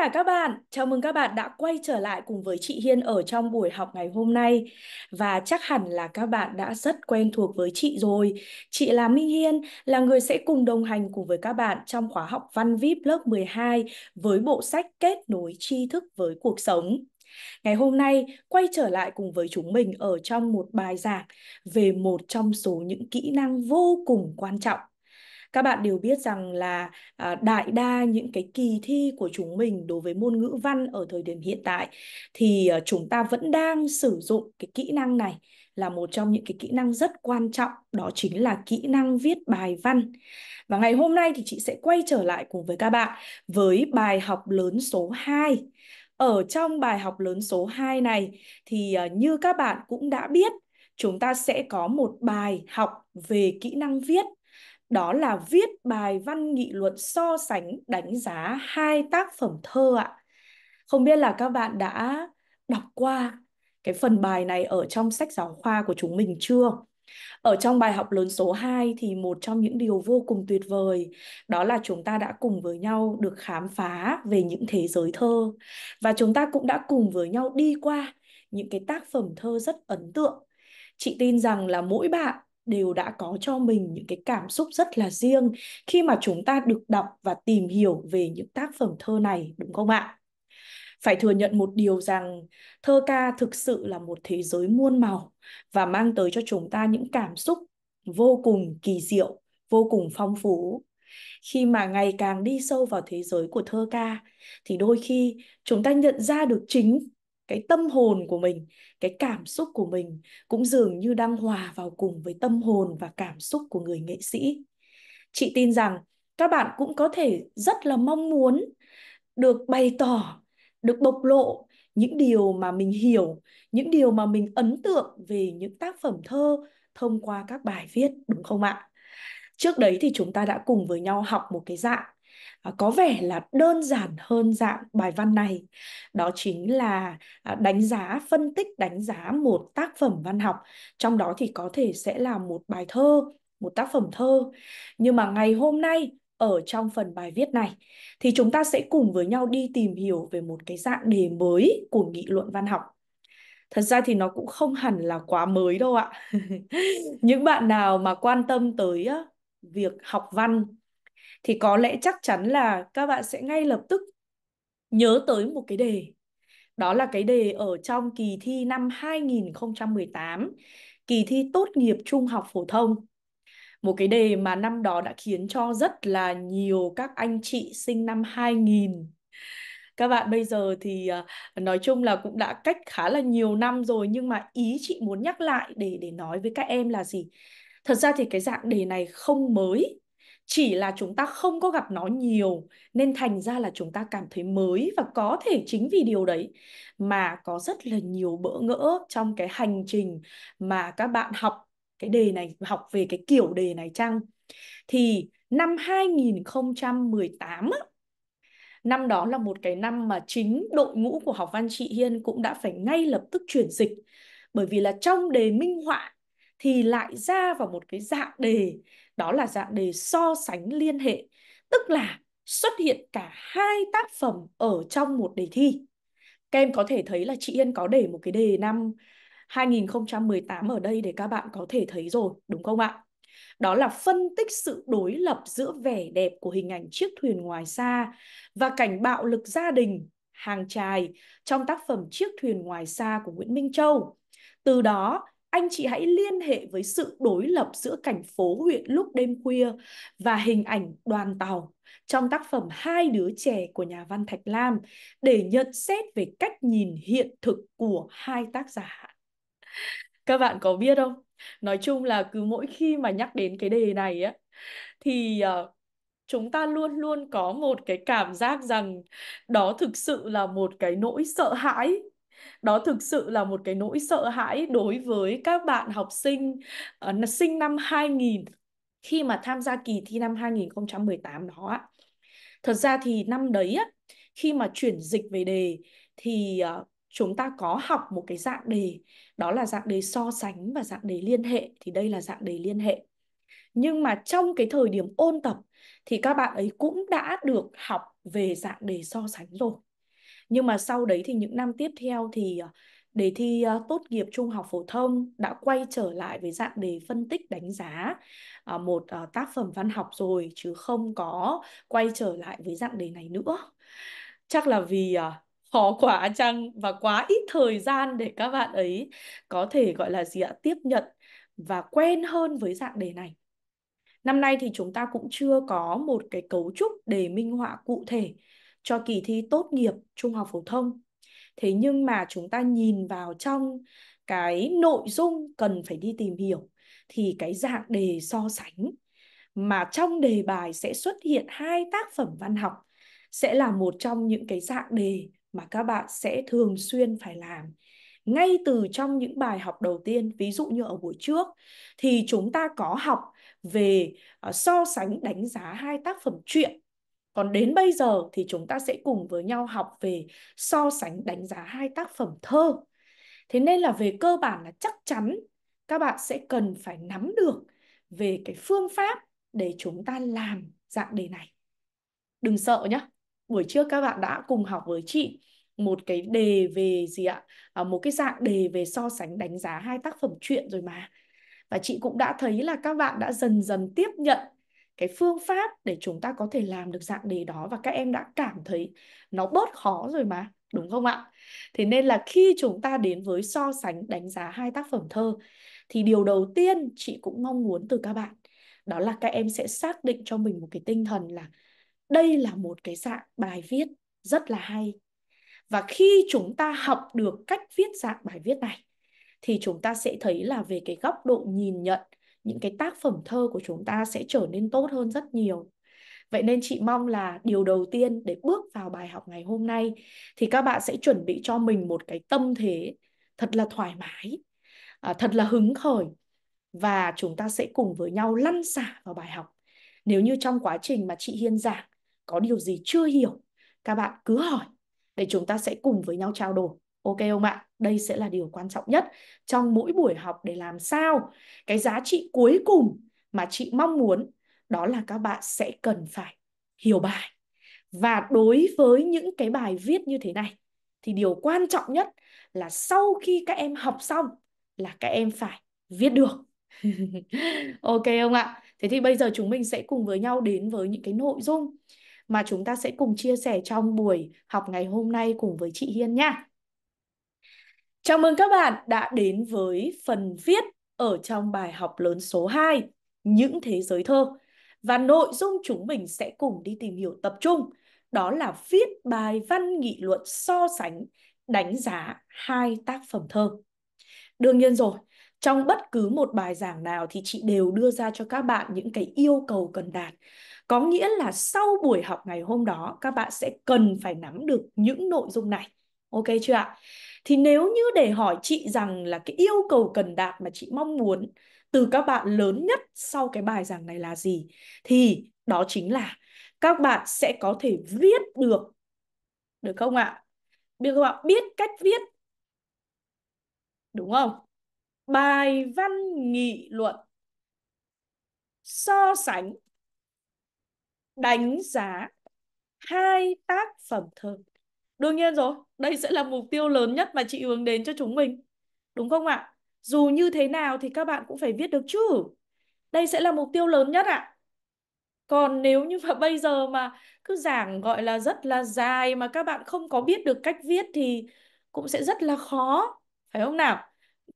cả các bạn, chào mừng các bạn đã quay trở lại cùng với chị Hiên ở trong buổi học ngày hôm nay và chắc hẳn là các bạn đã rất quen thuộc với chị rồi. Chị là Minh Hiên, là người sẽ cùng đồng hành cùng với các bạn trong khóa học Văn VIP lớp 12 với bộ sách Kết nối tri thức với cuộc sống. Ngày hôm nay quay trở lại cùng với chúng mình ở trong một bài giảng về một trong số những kỹ năng vô cùng quan trọng các bạn đều biết rằng là à, đại đa những cái kỳ thi của chúng mình đối với môn ngữ văn ở thời điểm hiện tại thì à, chúng ta vẫn đang sử dụng cái kỹ năng này là một trong những cái kỹ năng rất quan trọng đó chính là kỹ năng viết bài văn. Và ngày hôm nay thì chị sẽ quay trở lại cùng với các bạn với bài học lớn số 2 ở trong bài học lớn số 2 này thì à, như các bạn cũng đã biết chúng ta sẽ có một bài học về kỹ năng viết đó là viết bài văn nghị luận so sánh đánh giá hai tác phẩm thơ ạ. Không biết là các bạn đã đọc qua cái phần bài này ở trong sách giáo khoa của chúng mình chưa? Ở trong bài học lớn số 2 thì một trong những điều vô cùng tuyệt vời, đó là chúng ta đã cùng với nhau được khám phá về những thế giới thơ và chúng ta cũng đã cùng với nhau đi qua những cái tác phẩm thơ rất ấn tượng. Chị tin rằng là mỗi bạn đều đã có cho mình những cái cảm xúc rất là riêng khi mà chúng ta được đọc và tìm hiểu về những tác phẩm thơ này đúng không ạ? Phải thừa nhận một điều rằng thơ ca thực sự là một thế giới muôn màu và mang tới cho chúng ta những cảm xúc vô cùng kỳ diệu, vô cùng phong phú. Khi mà ngày càng đi sâu vào thế giới của thơ ca thì đôi khi chúng ta nhận ra được chính cái tâm hồn của mình, cái cảm xúc của mình cũng dường như đang hòa vào cùng với tâm hồn và cảm xúc của người nghệ sĩ. Chị tin rằng các bạn cũng có thể rất là mong muốn được bày tỏ, được bộc lộ những điều mà mình hiểu, những điều mà mình ấn tượng về những tác phẩm thơ thông qua các bài viết, đúng không ạ? Trước đấy thì chúng ta đã cùng với nhau học một cái dạng À, có vẻ là đơn giản hơn dạng bài văn này. Đó chính là à, đánh giá, phân tích, đánh giá một tác phẩm văn học. Trong đó thì có thể sẽ là một bài thơ, một tác phẩm thơ. Nhưng mà ngày hôm nay, ở trong phần bài viết này, thì chúng ta sẽ cùng với nhau đi tìm hiểu về một cái dạng đề mới của nghị luận văn học. Thật ra thì nó cũng không hẳn là quá mới đâu ạ. Những bạn nào mà quan tâm tới việc học văn thì có lẽ chắc chắn là các bạn sẽ ngay lập tức nhớ tới một cái đề. Đó là cái đề ở trong kỳ thi năm 2018, kỳ thi tốt nghiệp trung học phổ thông. Một cái đề mà năm đó đã khiến cho rất là nhiều các anh chị sinh năm 2000 các bạn bây giờ thì à, nói chung là cũng đã cách khá là nhiều năm rồi nhưng mà ý chị muốn nhắc lại để để nói với các em là gì? Thật ra thì cái dạng đề này không mới chỉ là chúng ta không có gặp nó nhiều nên thành ra là chúng ta cảm thấy mới và có thể chính vì điều đấy mà có rất là nhiều bỡ ngỡ trong cái hành trình mà các bạn học cái đề này học về cái kiểu đề này chăng? Thì năm 2018 á, năm đó là một cái năm mà chính đội ngũ của học văn chị Hiên cũng đã phải ngay lập tức chuyển dịch. Bởi vì là trong đề minh họa thì lại ra vào một cái dạng đề đó là dạng đề so sánh liên hệ. Tức là xuất hiện cả hai tác phẩm ở trong một đề thi. Các em có thể thấy là chị Yên có để một cái đề năm 2018 ở đây để các bạn có thể thấy rồi đúng không ạ? Đó là phân tích sự đối lập giữa vẻ đẹp của hình ảnh chiếc thuyền ngoài xa và cảnh bạo lực gia đình hàng trài trong tác phẩm Chiếc thuyền ngoài xa của Nguyễn Minh Châu. Từ đó, anh chị hãy liên hệ với sự đối lập giữa cảnh phố huyện lúc đêm khuya và hình ảnh đoàn tàu trong tác phẩm Hai đứa trẻ của nhà văn Thạch Lam để nhận xét về cách nhìn hiện thực của hai tác giả. Các bạn có biết không? Nói chung là cứ mỗi khi mà nhắc đến cái đề này á thì uh, chúng ta luôn luôn có một cái cảm giác rằng đó thực sự là một cái nỗi sợ hãi đó thực sự là một cái nỗi sợ hãi đối với các bạn học sinh uh, sinh năm 2000 khi mà tham gia kỳ thi năm 2018 đó ạ. Thật ra thì năm đấy á, khi mà chuyển dịch về đề thì uh, chúng ta có học một cái dạng đề đó là dạng đề so sánh và dạng đề liên hệ thì đây là dạng đề liên hệ. Nhưng mà trong cái thời điểm ôn tập thì các bạn ấy cũng đã được học về dạng đề so sánh rồi nhưng mà sau đấy thì những năm tiếp theo thì ờ, đề thi ờ, tốt nghiệp trung học phổ thông đã quay trở lại với dạng đề phân tích đánh giá ờ, một tác phẩm văn học rồi, chứ không có quay trở lại với dạng đề này nữa. Chắc là vì khó quá chăng và quá ít thời gian để các bạn ấy có thể, gọi là gì ạ, tiếp nhận và quen hơn với dạng đề này. Năm nay thì chúng ta cũng chưa có một cái cấu trúc đề minh họa cụ thể cho kỳ thi tốt nghiệp trung học phổ thông. Thế nhưng mà chúng ta nhìn vào trong cái nội dung cần phải đi tìm hiểu thì cái dạng đề so sánh mà trong đề bài sẽ xuất hiện hai tác phẩm văn học sẽ là một trong những cái dạng đề mà các bạn sẽ thường xuyên phải làm ngay từ trong những bài học đầu tiên, ví dụ như ở buổi trước, thì chúng ta có học về ờ, so sánh đánh giá hai tác phẩm truyện còn đến bây giờ thì chúng ta sẽ cùng với nhau học về so sánh đánh giá hai tác phẩm thơ. Thế nên là về cơ bản là chắc chắn các bạn sẽ cần phải nắm được về cái phương pháp để chúng ta làm dạng đề này. Đừng sợ nhé buổi trước các bạn đã cùng học với chị một cái đề về gì ạ? À, một cái dạng đề về so sánh đánh giá hai tác phẩm truyện rồi mà. Và chị cũng đã thấy là các bạn đã dần dần tiếp nhận cái phương pháp để chúng ta có thể làm được dạng đề đó và các em đã cảm thấy nó bớt khó rồi mà, đúng không ạ? Thế nên là khi chúng ta đến với so sánh đánh giá hai tác phẩm thơ, thì điều đầu tiên chị cũng mong muốn từ các bạn, đó là các em sẽ xác định cho mình một cái tinh thần là đây là một cái dạng bài viết rất là hay. Và khi chúng ta học được cách viết dạng bài viết này, thì chúng ta sẽ thấy là về cái góc độ nhìn nhận những cái tác phẩm thơ của chúng ta sẽ trở nên tốt hơn rất nhiều. Vậy nên chị mong là điều đầu tiên để bước vào bài học ngày hôm nay thì các bạn sẽ chuẩn bị cho mình một cái tâm thế thật là thoải mái, à, thật là hứng khởi và chúng ta sẽ cùng với nhau lăn xả vào bài học. Nếu như trong quá trình mà chị Hiên giảng có điều gì chưa hiểu, các bạn cứ hỏi để chúng ta sẽ cùng với nhau trao đổi. Ok không ạ? Đây sẽ là điều quan trọng nhất trong mỗi buổi học để làm sao cái giá trị cuối cùng mà chị mong muốn, đó là các bạn sẽ cần phải hiểu bài. Và đối với những cái bài viết như thế này, thì điều quan trọng nhất là sau khi các em học xong là các em phải viết được. ok không ạ? Thế thì bây giờ chúng mình sẽ cùng với nhau đến với những cái nội dung mà chúng ta sẽ cùng chia sẻ trong buổi học ngày hôm nay cùng với chị Hiên nha. Chào mừng các bạn đã đến với phần viết ở trong bài học lớn số 2, Những thế giới thơ. Và nội dung chúng mình sẽ cùng đi tìm hiểu tập trung, đó là viết bài văn nghị luận so sánh, đánh giá hai tác phẩm thơ. Đương nhiên rồi, trong bất cứ một bài giảng nào thì chị đều đưa ra cho các bạn những cái yêu cầu cần đạt. Có nghĩa là sau buổi học ngày hôm đó các bạn sẽ cần phải nắm được những nội dung này. Ok chưa ạ? Thì nếu như để hỏi chị rằng là cái yêu cầu cần đạt mà chị mong muốn từ các bạn lớn nhất sau cái bài giảng này là gì? Thì đó chính là các bạn sẽ có thể viết được. Được không ạ? Biết không ạ? Biết cách viết. Đúng không? Bài văn nghị luận so sánh đánh giá hai tác phẩm thơ. Đương nhiên rồi, đây sẽ là mục tiêu lớn nhất mà chị hướng đến cho chúng mình. Đúng không ạ? Dù như thế nào thì các bạn cũng phải viết được chứ. Đây sẽ là mục tiêu lớn nhất ạ. Còn nếu như mà bây giờ mà cứ giảng gọi là rất là dài mà các bạn không có biết được cách viết thì cũng sẽ rất là khó. Phải không nào?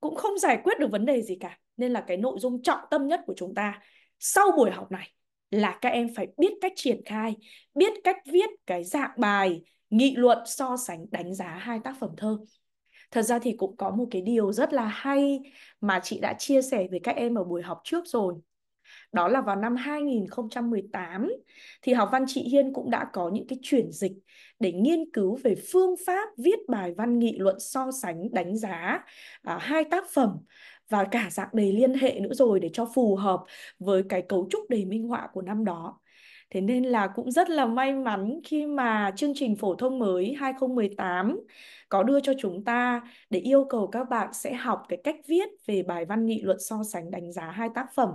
Cũng không giải quyết được vấn đề gì cả. Nên là cái nội dung trọng tâm nhất của chúng ta sau buổi học này là các em phải biết cách triển khai, biết cách viết cái dạng bài, nghị luận so sánh đánh giá hai tác phẩm thơ. Thật ra thì cũng có một cái điều rất là hay mà chị đã chia sẻ với các em ở buổi học trước rồi. Đó là vào năm 2018 thì học văn chị Hiên cũng đã có những cái chuyển dịch để nghiên cứu về phương pháp viết bài văn nghị luận so sánh đánh giá à, hai tác phẩm và cả dạng đề liên hệ nữa rồi để cho phù hợp với cái cấu trúc đề minh họa của năm đó. Thế nên là cũng rất là may mắn khi mà chương trình phổ thông mới 2018 có đưa cho chúng ta để yêu cầu các bạn sẽ học cái cách viết về bài văn nghị luận so sánh đánh giá hai tác phẩm.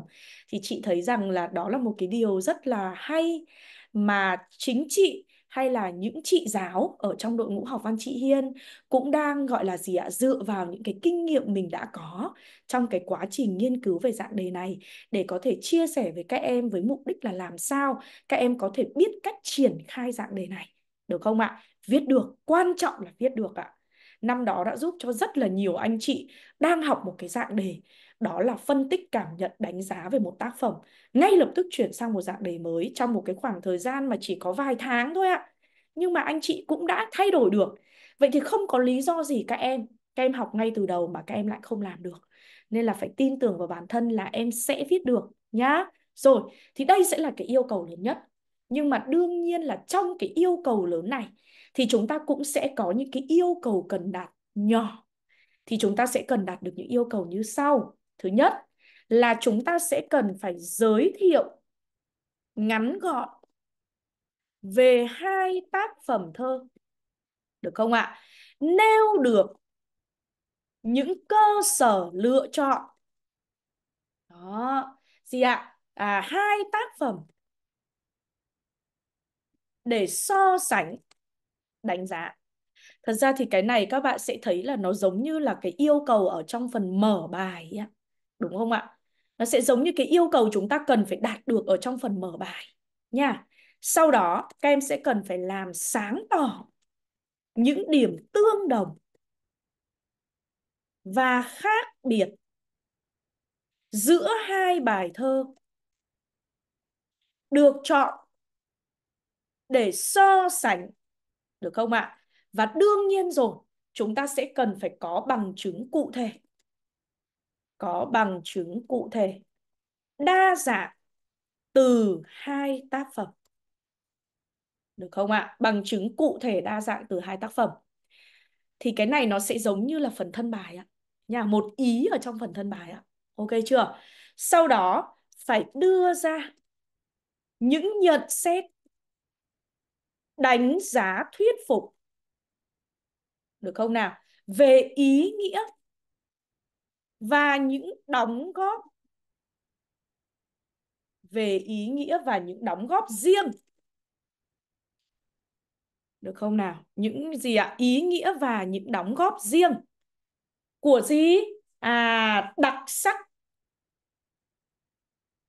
Thì chị thấy rằng là đó là một cái điều rất là hay mà chính chị hay là những chị giáo ở trong đội ngũ học văn chị Hiên cũng đang, gọi là gì ạ, dựa vào những cái kinh nghiệm mình đã có trong cái quá trình nghiên cứu về dạng đề này để có thể chia sẻ với các em với mục đích là làm sao các em có thể biết cách triển khai dạng đề này, được không ạ? Viết được, quan trọng là viết được ạ. Năm đó đã giúp cho rất là nhiều anh chị đang học một cái dạng đề đó là phân tích cảm nhận, đánh giá về một tác phẩm. Ngay lập tức chuyển sang một dạng đề mới trong một cái khoảng thời gian mà chỉ có vài tháng thôi ạ. Nhưng mà anh chị cũng đã thay đổi được. Vậy thì không có lý do gì các em các em học ngay từ đầu mà các em lại không làm được. Nên là phải tin tưởng vào bản thân là em sẽ viết được nhá. Rồi, thì đây sẽ là cái yêu cầu lớn nhất. Nhưng mà đương nhiên là trong cái yêu cầu lớn này thì chúng ta cũng sẽ có những cái yêu cầu cần đạt nhỏ. Thì chúng ta sẽ cần đạt được những yêu cầu như sau. Thứ nhất là chúng ta sẽ cần phải giới thiệu ngắn gọn về hai tác phẩm thơ. Được không ạ? Nêu được những cơ sở lựa chọn. Đó. Gì ạ? À, hai tác phẩm để so sánh đánh giá. Thật ra thì cái này các bạn sẽ thấy là nó giống như là cái yêu cầu ở trong phần mở bài ấy đúng không ạ? Nó sẽ giống như cái yêu cầu chúng ta cần phải đạt được ở trong phần mở bài nha. Sau đó các em sẽ cần phải làm sáng tỏ những điểm tương đồng và khác biệt giữa hai bài thơ được chọn để so sánh được không ạ? Và đương nhiên rồi, chúng ta sẽ cần phải có bằng chứng cụ thể có bằng chứng cụ thể đa dạng từ hai tác phẩm. Được không ạ? Bằng chứng cụ thể đa dạng từ hai tác phẩm. Thì cái này nó sẽ giống như là phần thân bài ạ. Nhà một ý ở trong phần thân bài ạ. Ok chưa? Sau đó phải đưa ra những nhận xét, đánh giá, thuyết phục. Được không nào? Về ý nghĩa và những đóng góp về ý nghĩa và những đóng góp riêng. Được không nào? Những gì ạ? Ý nghĩa và những đóng góp riêng. Của gì? À, đặc sắc.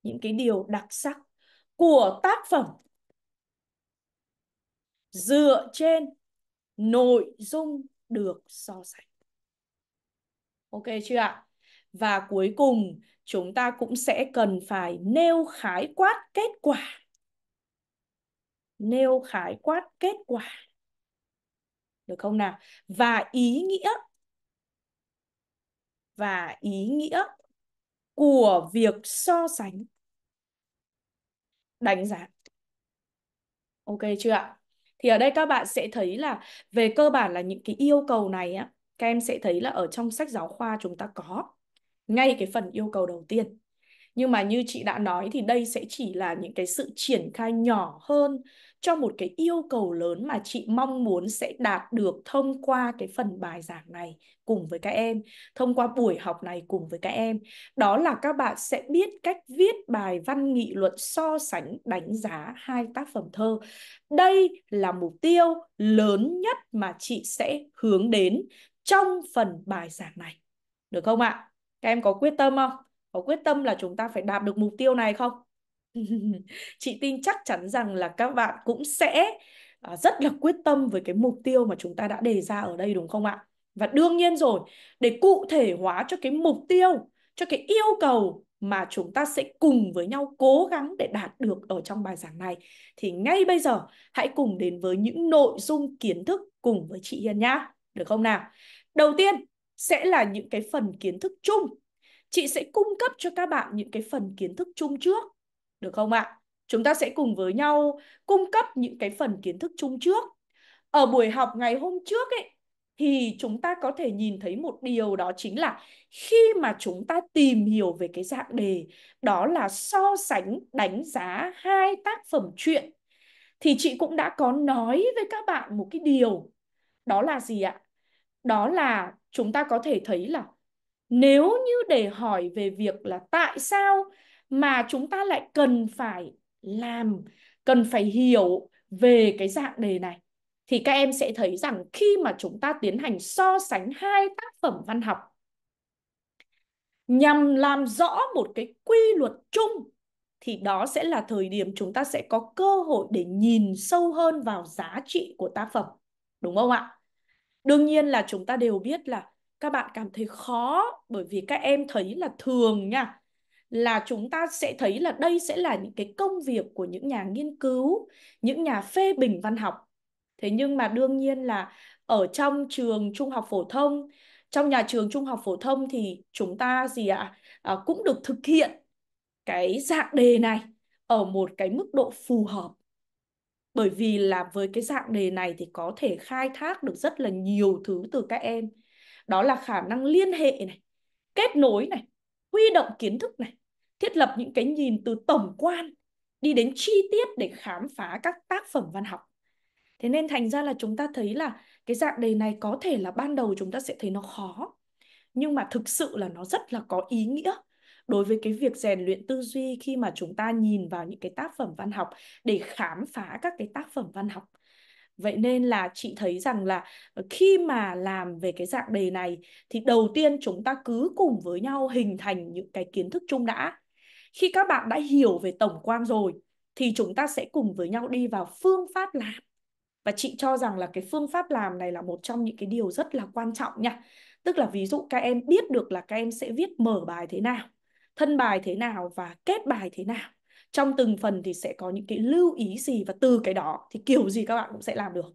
Những cái điều đặc sắc của tác phẩm. Dựa trên nội dung được so sánh. Ok chưa ạ? Và cuối cùng chúng ta cũng sẽ cần phải nêu khái quát kết quả. Nêu khái quát kết quả. Được không nào? Và ý nghĩa. Và ý nghĩa của việc so sánh. Đánh giá. Ok chưa ạ? Thì ở đây các bạn sẽ thấy là về cơ bản là những cái yêu cầu này á, các em sẽ thấy là ở trong sách giáo khoa chúng ta có ngay cái phần yêu cầu đầu tiên. Nhưng mà như chị đã nói thì đây sẽ chỉ là những cái sự triển khai nhỏ hơn cho một cái yêu cầu lớn mà chị mong muốn sẽ đạt được thông qua cái phần bài giảng này cùng với các em, thông qua buổi học này cùng với các em. Đó là các bạn sẽ biết cách viết bài văn nghị luận so sánh đánh giá hai tác phẩm thơ. Đây là mục tiêu lớn nhất mà chị sẽ hướng đến trong phần bài giảng này. Được không ạ? Các em có quyết tâm không? Có quyết tâm là chúng ta phải đạt được mục tiêu này không? Chị tin chắc chắn rằng là các bạn cũng sẽ à, rất là quyết tâm với cái mục tiêu mà chúng ta đã đề ra ở đây đúng không ạ? Và đương nhiên rồi, để cụ thể hóa cho cái mục tiêu, cho cái yêu cầu mà chúng ta sẽ cùng với nhau cố gắng để đạt được ở trong bài giảng này thì ngay bây giờ hãy cùng đến với những nội dung kiến thức cùng với chị Hiền nhá. Được không nào? Đầu tiên, sẽ là những cái phần kiến thức chung. Chị sẽ cung cấp cho các bạn những cái phần kiến thức chung trước. Được không ạ? Chúng ta sẽ cùng với nhau cung cấp những cái phần kiến thức chung trước. Ở buổi học ngày hôm trước ấy, thì chúng ta có thể nhìn thấy một điều đó chính là khi mà chúng ta tìm hiểu về cái dạng đề đó là so sánh đánh giá hai tác phẩm truyện thì chị cũng đã có nói với các bạn một cái điều đó là gì ạ? Đó là chúng ta có thể thấy là nếu như để hỏi về việc là tại sao mà chúng ta lại cần phải làm, cần phải hiểu về cái dạng đề này thì các em sẽ thấy rằng khi mà chúng ta tiến hành so sánh hai tác phẩm văn học nhằm làm rõ một cái quy luật chung thì đó sẽ là thời điểm chúng ta sẽ có cơ hội để nhìn sâu hơn vào giá trị của tác phẩm. Đúng không ạ? Đương nhiên là chúng ta đều biết là các bạn cảm thấy khó bởi vì các em thấy là thường nha là chúng ta sẽ thấy là đây sẽ là những cái công việc của những nhà nghiên cứu, những nhà phê bình văn học. Thế nhưng mà đương nhiên là ở trong trường trung học phổ thông, trong nhà trường trung học phổ thông thì chúng ta gì ạ? À, cũng được thực hiện cái dạng đề này ở một cái mức độ phù hợp. Bởi vì là với cái dạng đề này thì có thể khai thác được rất là nhiều thứ từ các em. Đó là khả năng liên hệ này, kết nối này, huy động kiến thức này, thiết lập những cái nhìn từ tổng quan đi đến chi tiết để khám phá các tác phẩm văn học. Thế nên thành ra là chúng ta thấy là cái dạng đề này có thể là ban đầu chúng ta sẽ thấy nó khó. Nhưng mà thực sự là nó rất là có ý nghĩa đối với cái việc rèn luyện tư duy khi mà chúng ta nhìn vào những cái tác phẩm văn học để khám phá các cái tác phẩm văn học. Vậy nên là chị thấy rằng là ờ, khi mà làm về cái dạng đề này thì đầu tiên chúng ta cứ cùng với nhau hình thành những cái kiến thức chung đã. Khi các bạn đã hiểu về tổng quan rồi thì chúng ta sẽ cùng với nhau đi vào phương pháp làm. Và chị cho rằng là cái phương pháp làm này là một trong những cái điều rất là quan trọng nha. Tức là ví dụ các em biết được là các em sẽ viết mở bài thế nào, thân bài thế nào và kết bài thế nào. Trong từng phần thì sẽ có những cái lưu ý gì và từ cái đó thì kiểu gì các bạn cũng sẽ làm được.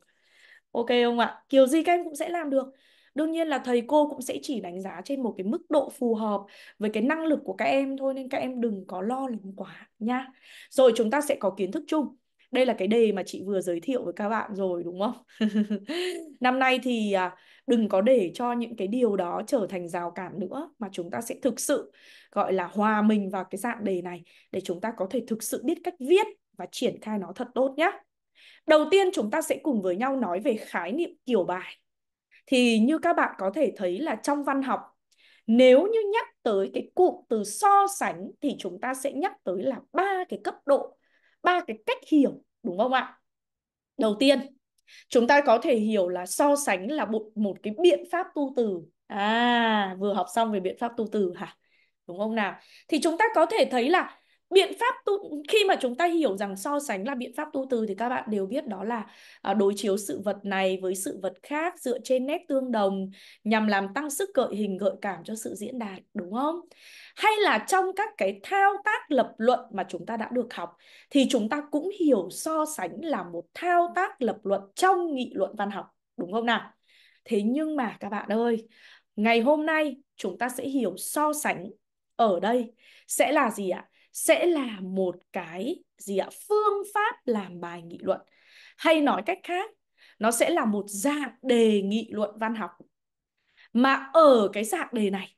Ok không ạ? Kiểu gì các em cũng sẽ làm được. Đương nhiên là thầy cô cũng sẽ chỉ đánh giá trên một cái mức độ phù hợp với cái năng lực của các em thôi nên các em đừng có lo lắng quá nha. Rồi chúng ta sẽ có kiến thức chung. Đây là cái đề mà chị vừa giới thiệu với các bạn rồi, đúng không? Năm nay thì à, đừng có để cho những cái điều đó trở thành rào cản nữa mà chúng ta sẽ thực sự gọi là hòa mình vào cái dạng đề này để chúng ta có thể thực sự biết cách viết và triển khai nó thật tốt nhé. Đầu tiên chúng ta sẽ cùng với nhau nói về khái niệm kiểu bài. Thì như các bạn có thể thấy là trong văn học nếu như nhắc tới cái cụm từ so sánh thì chúng ta sẽ nhắc tới là ba cái cấp độ, ba cái cách hiểu đúng không ạ? Đầu tiên, chúng ta có thể hiểu là so sánh là một một cái biện pháp tu từ. À, vừa học xong về biện pháp tu từ hả? Đúng không nào? Thì chúng ta có thể thấy là biện pháp tu khi mà chúng ta hiểu rằng so sánh là biện pháp tu từ thì các bạn đều biết đó là à, đối chiếu sự vật này với sự vật khác dựa trên nét tương đồng nhằm làm tăng sức gợi hình gợi cảm cho sự diễn đạt đúng không hay là trong các cái thao tác lập luận mà chúng ta đã được học, thì chúng ta cũng hiểu so sánh là một thao tác lập luận trong nghị luận văn học, đúng không nào? Thế nhưng mà các bạn ơi, ngày hôm nay chúng ta sẽ hiểu so sánh ở đây sẽ là gì ạ? Sẽ là một cái gì ạ? Phương pháp làm bài nghị luận. Hay nói cách khác, nó sẽ là một dạng đề nghị luận văn học. Mà ở cái dạng đề này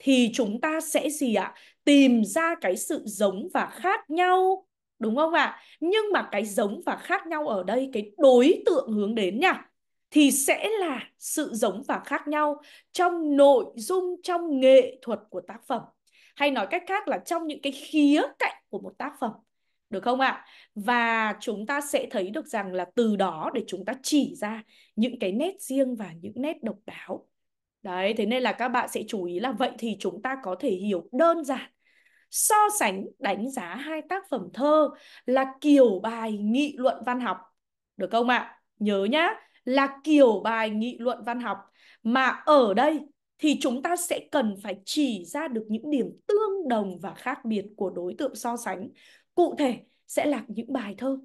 thì chúng ta sẽ gì ạ tìm ra cái sự giống và khác nhau, đúng không ạ nhưng mà cái giống và khác nhau ở đây, cái đối tượng hướng đến nha, thì sẽ là sự giống và khác nhau trong nội dung, trong nghệ thuật của tác phẩm hay nói cách khác là trong những cái khía cạnh của một tác phẩm, được không ạ? Và chúng ta sẽ thấy được rằng là từ đó để chúng ta chỉ ra những cái nét riêng và những nét độc đáo. Đấy, thế nên là các bạn sẽ chú ý là vậy thì chúng ta có thể hiểu đơn giản so sánh đánh giá hai tác phẩm thơ là kiểu bài nghị luận văn học. Được không ạ? Nhớ nhá, là kiểu bài nghị luận văn học mà ở đây thì chúng ta sẽ cần phải chỉ ra được những điểm tương đồng và khác biệt của đối tượng so sánh. Cụ thể sẽ là những bài thơ.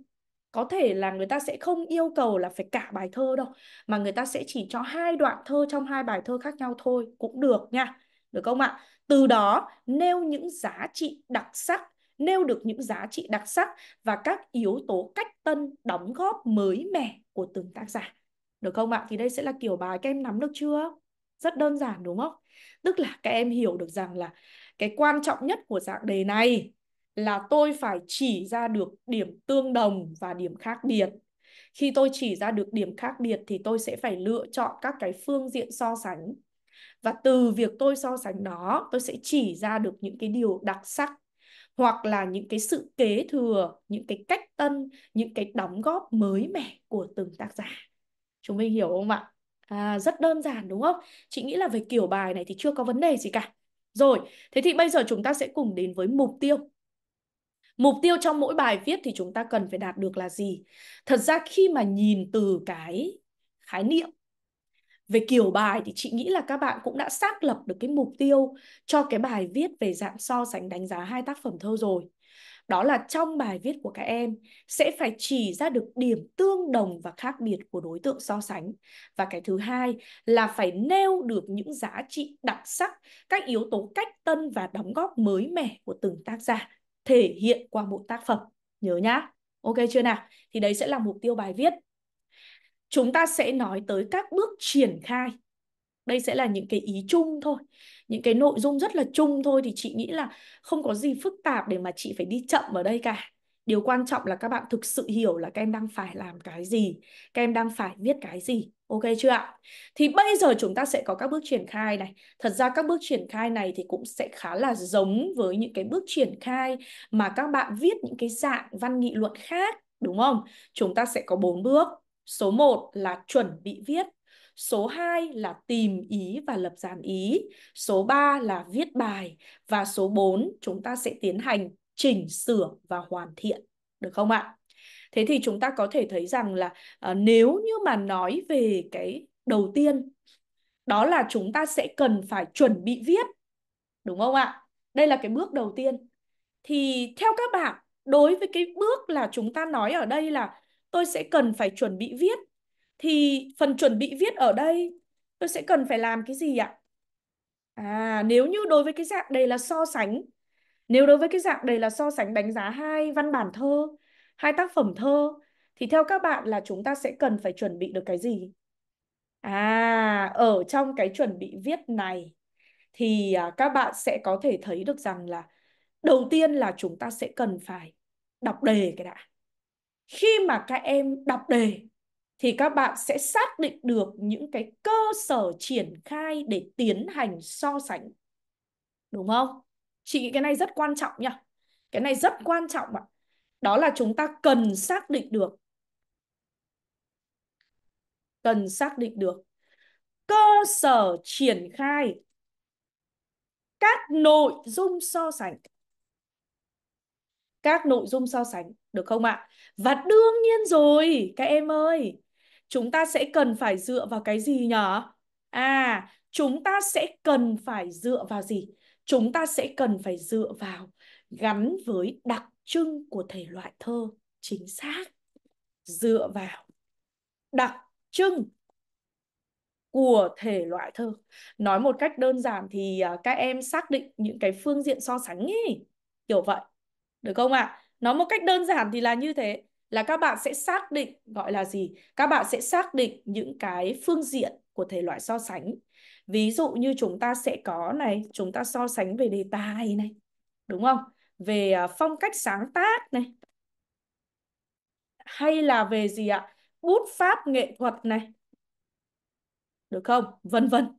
Có thể là người ta sẽ không yêu cầu là phải cả bài thơ đâu, mà người ta sẽ chỉ cho hai đoạn thơ trong hai bài thơ khác nhau thôi, cũng được nha. Được không ạ? Từ đó nêu những giá trị đặc sắc, nêu được những giá trị đặc sắc và các yếu tố cách tân đóng góp mới mẻ của từng tác giả. Được không ạ? Thì đây sẽ là kiểu bài các em nắm được chưa? Rất đơn giản đúng không? Tức là các em hiểu được rằng là cái quan trọng nhất của dạng đề này là tôi phải chỉ ra được điểm tương đồng và điểm khác biệt. Khi tôi chỉ ra được điểm khác biệt thì tôi sẽ phải lựa chọn các cái phương diện so sánh. Và từ việc tôi so sánh đó, tôi sẽ chỉ ra được những cái điều đặc sắc. hoặc là những cái sự kế thừa, những cái cách tân, những cái đóng góp mới mẻ của từng tác giả. Chúng mình hiểu không ạ? À, rất đơn giản đúng không? Chị nghĩ là về kiểu bài này thì chưa có vấn đề gì cả. Rồi, thế thì bây giờ chúng ta sẽ cùng đến với mục tiêu. Mục tiêu trong mỗi bài viết thì chúng ta cần phải đạt được là gì? Thật ra khi mà nhìn từ cái khái niệm về kiểu bài thì chị nghĩ là các bạn cũng đã xác lập được cái mục tiêu cho cái bài viết về dạng so sánh đánh giá hai tác phẩm thơ rồi. Đó là trong bài viết của các em sẽ phải chỉ ra được điểm tương đồng và khác biệt của đối tượng so sánh. Và cái thứ hai là phải nêu được những giá trị đặc sắc, các yếu tố cách tân và đóng góp mới mẻ của từng tác giả thể hiện qua một tác phẩm. Nhớ nhá. Ok chưa nào? Thì đấy sẽ là mục tiêu bài viết chúng ta sẽ nói tới các bước triển khai đây sẽ là những cái ý chung thôi những cái nội dung rất là chung thôi thì chị nghĩ là không có gì phức tạp để mà chị phải đi chậm ở đây cả điều quan trọng là các bạn thực sự hiểu là các em đang phải làm cái gì, các em đang phải viết cái gì, ok chưa ạ thì bây giờ chúng ta sẽ có các bước triển khai này thật ra các bước triển khai này thì cũng sẽ khá là giống với những cái bước triển khai mà các bạn viết những cái dạng văn nghị luận khác, đúng không chúng ta sẽ có bốn bước Số 1 là chuẩn bị viết. Số 2 là tìm ý và lập dàn ý. Số 3 là viết bài. Và số 4 chúng ta sẽ tiến hành chỉnh sửa và hoàn thiện. Được không ạ? Thế thì chúng ta có thể thấy rằng là à, nếu như mà nói về cái đầu tiên đó là chúng ta sẽ cần phải chuẩn bị viết. Đúng không ạ? Đây là cái bước đầu tiên. Thì theo các bạn, đối với cái bước là chúng ta nói ở đây là tôi sẽ cần phải chuẩn bị viết. Thì phần chuẩn bị viết ở đây tôi sẽ cần phải làm cái gì ạ? À, nếu như đối với cái dạng đây là so sánh, nếu đối với cái dạng đây là so sánh đánh giá hai văn bản thơ, hai tác phẩm thơ, thì theo các bạn là chúng ta sẽ cần phải chuẩn bị được cái gì? À, ở trong cái chuẩn bị viết này thì à, các bạn sẽ có thể thấy được rằng là đầu tiên là chúng ta sẽ cần phải đọc đề cái đã khi mà các em đọc đề thì các bạn sẽ xác định được những cái cơ sở triển khai để tiến hành so sánh. Đúng không? Chị nghĩ cái này rất quan trọng nha. Cái này rất quan trọng ạ. Đó là chúng ta cần xác định được. Cần xác định được cơ sở triển khai các nội dung so sánh các nội dung so sánh được không ạ? Và đương nhiên rồi các em ơi, chúng ta sẽ cần phải dựa vào cái gì nhở? À, chúng ta sẽ cần phải dựa vào gì? Chúng ta sẽ cần phải dựa vào gắn với đặc trưng của thể loại thơ, chính xác. Dựa vào đặc trưng của thể loại thơ. Nói một cách đơn giản thì à, các em xác định những cái phương diện so sánh ý. Kiểu vậy. Được không ạ? Nói một cách đơn giản thì là như thế là các bạn sẽ xác định gọi là gì? Các bạn sẽ xác định những cái phương diện của thể loại so sánh. Ví dụ như chúng ta sẽ có này, chúng ta so sánh về đề tài này. Đúng không? Về à, phong cách sáng tác này. Hay là về gì ạ? Bút pháp nghệ thuật này. Được không? Vân vân.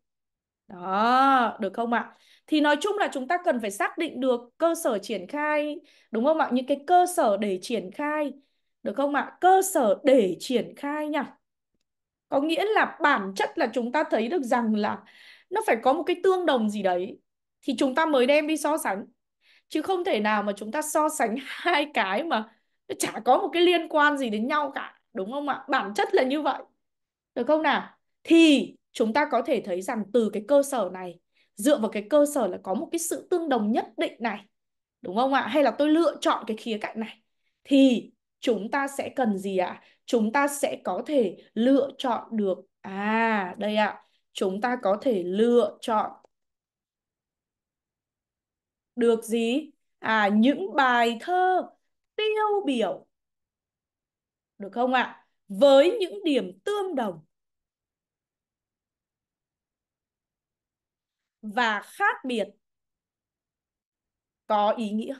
Đó, được không ạ? Thì nói chung là chúng ta cần phải xác định được cơ sở triển khai, đúng không ạ? Những cái cơ sở để triển khai, được không ạ? Cơ sở để triển khai nha. Có nghĩa là bản chất là chúng ta thấy được rằng là nó phải có một cái tương đồng gì đấy thì chúng ta mới đem đi so sánh. Chứ không thể nào mà chúng ta so sánh hai cái mà nó chả có một cái liên quan gì đến nhau cả, đúng không ạ? Bản chất là như vậy. Được không nào? Thì chúng ta có thể thấy rằng từ cái cơ sở này dựa vào cái cơ sở là có một cái sự tương đồng nhất định này đúng không ạ hay là tôi lựa chọn cái khía cạnh này thì chúng ta sẽ cần gì ạ? Chúng ta sẽ có thể lựa chọn được. À đây ạ. Chúng ta có thể lựa chọn được gì? À những bài thơ tiêu biểu. Được không ạ? Với những điểm tương đồng. Và khác biệt. Có ý nghĩa.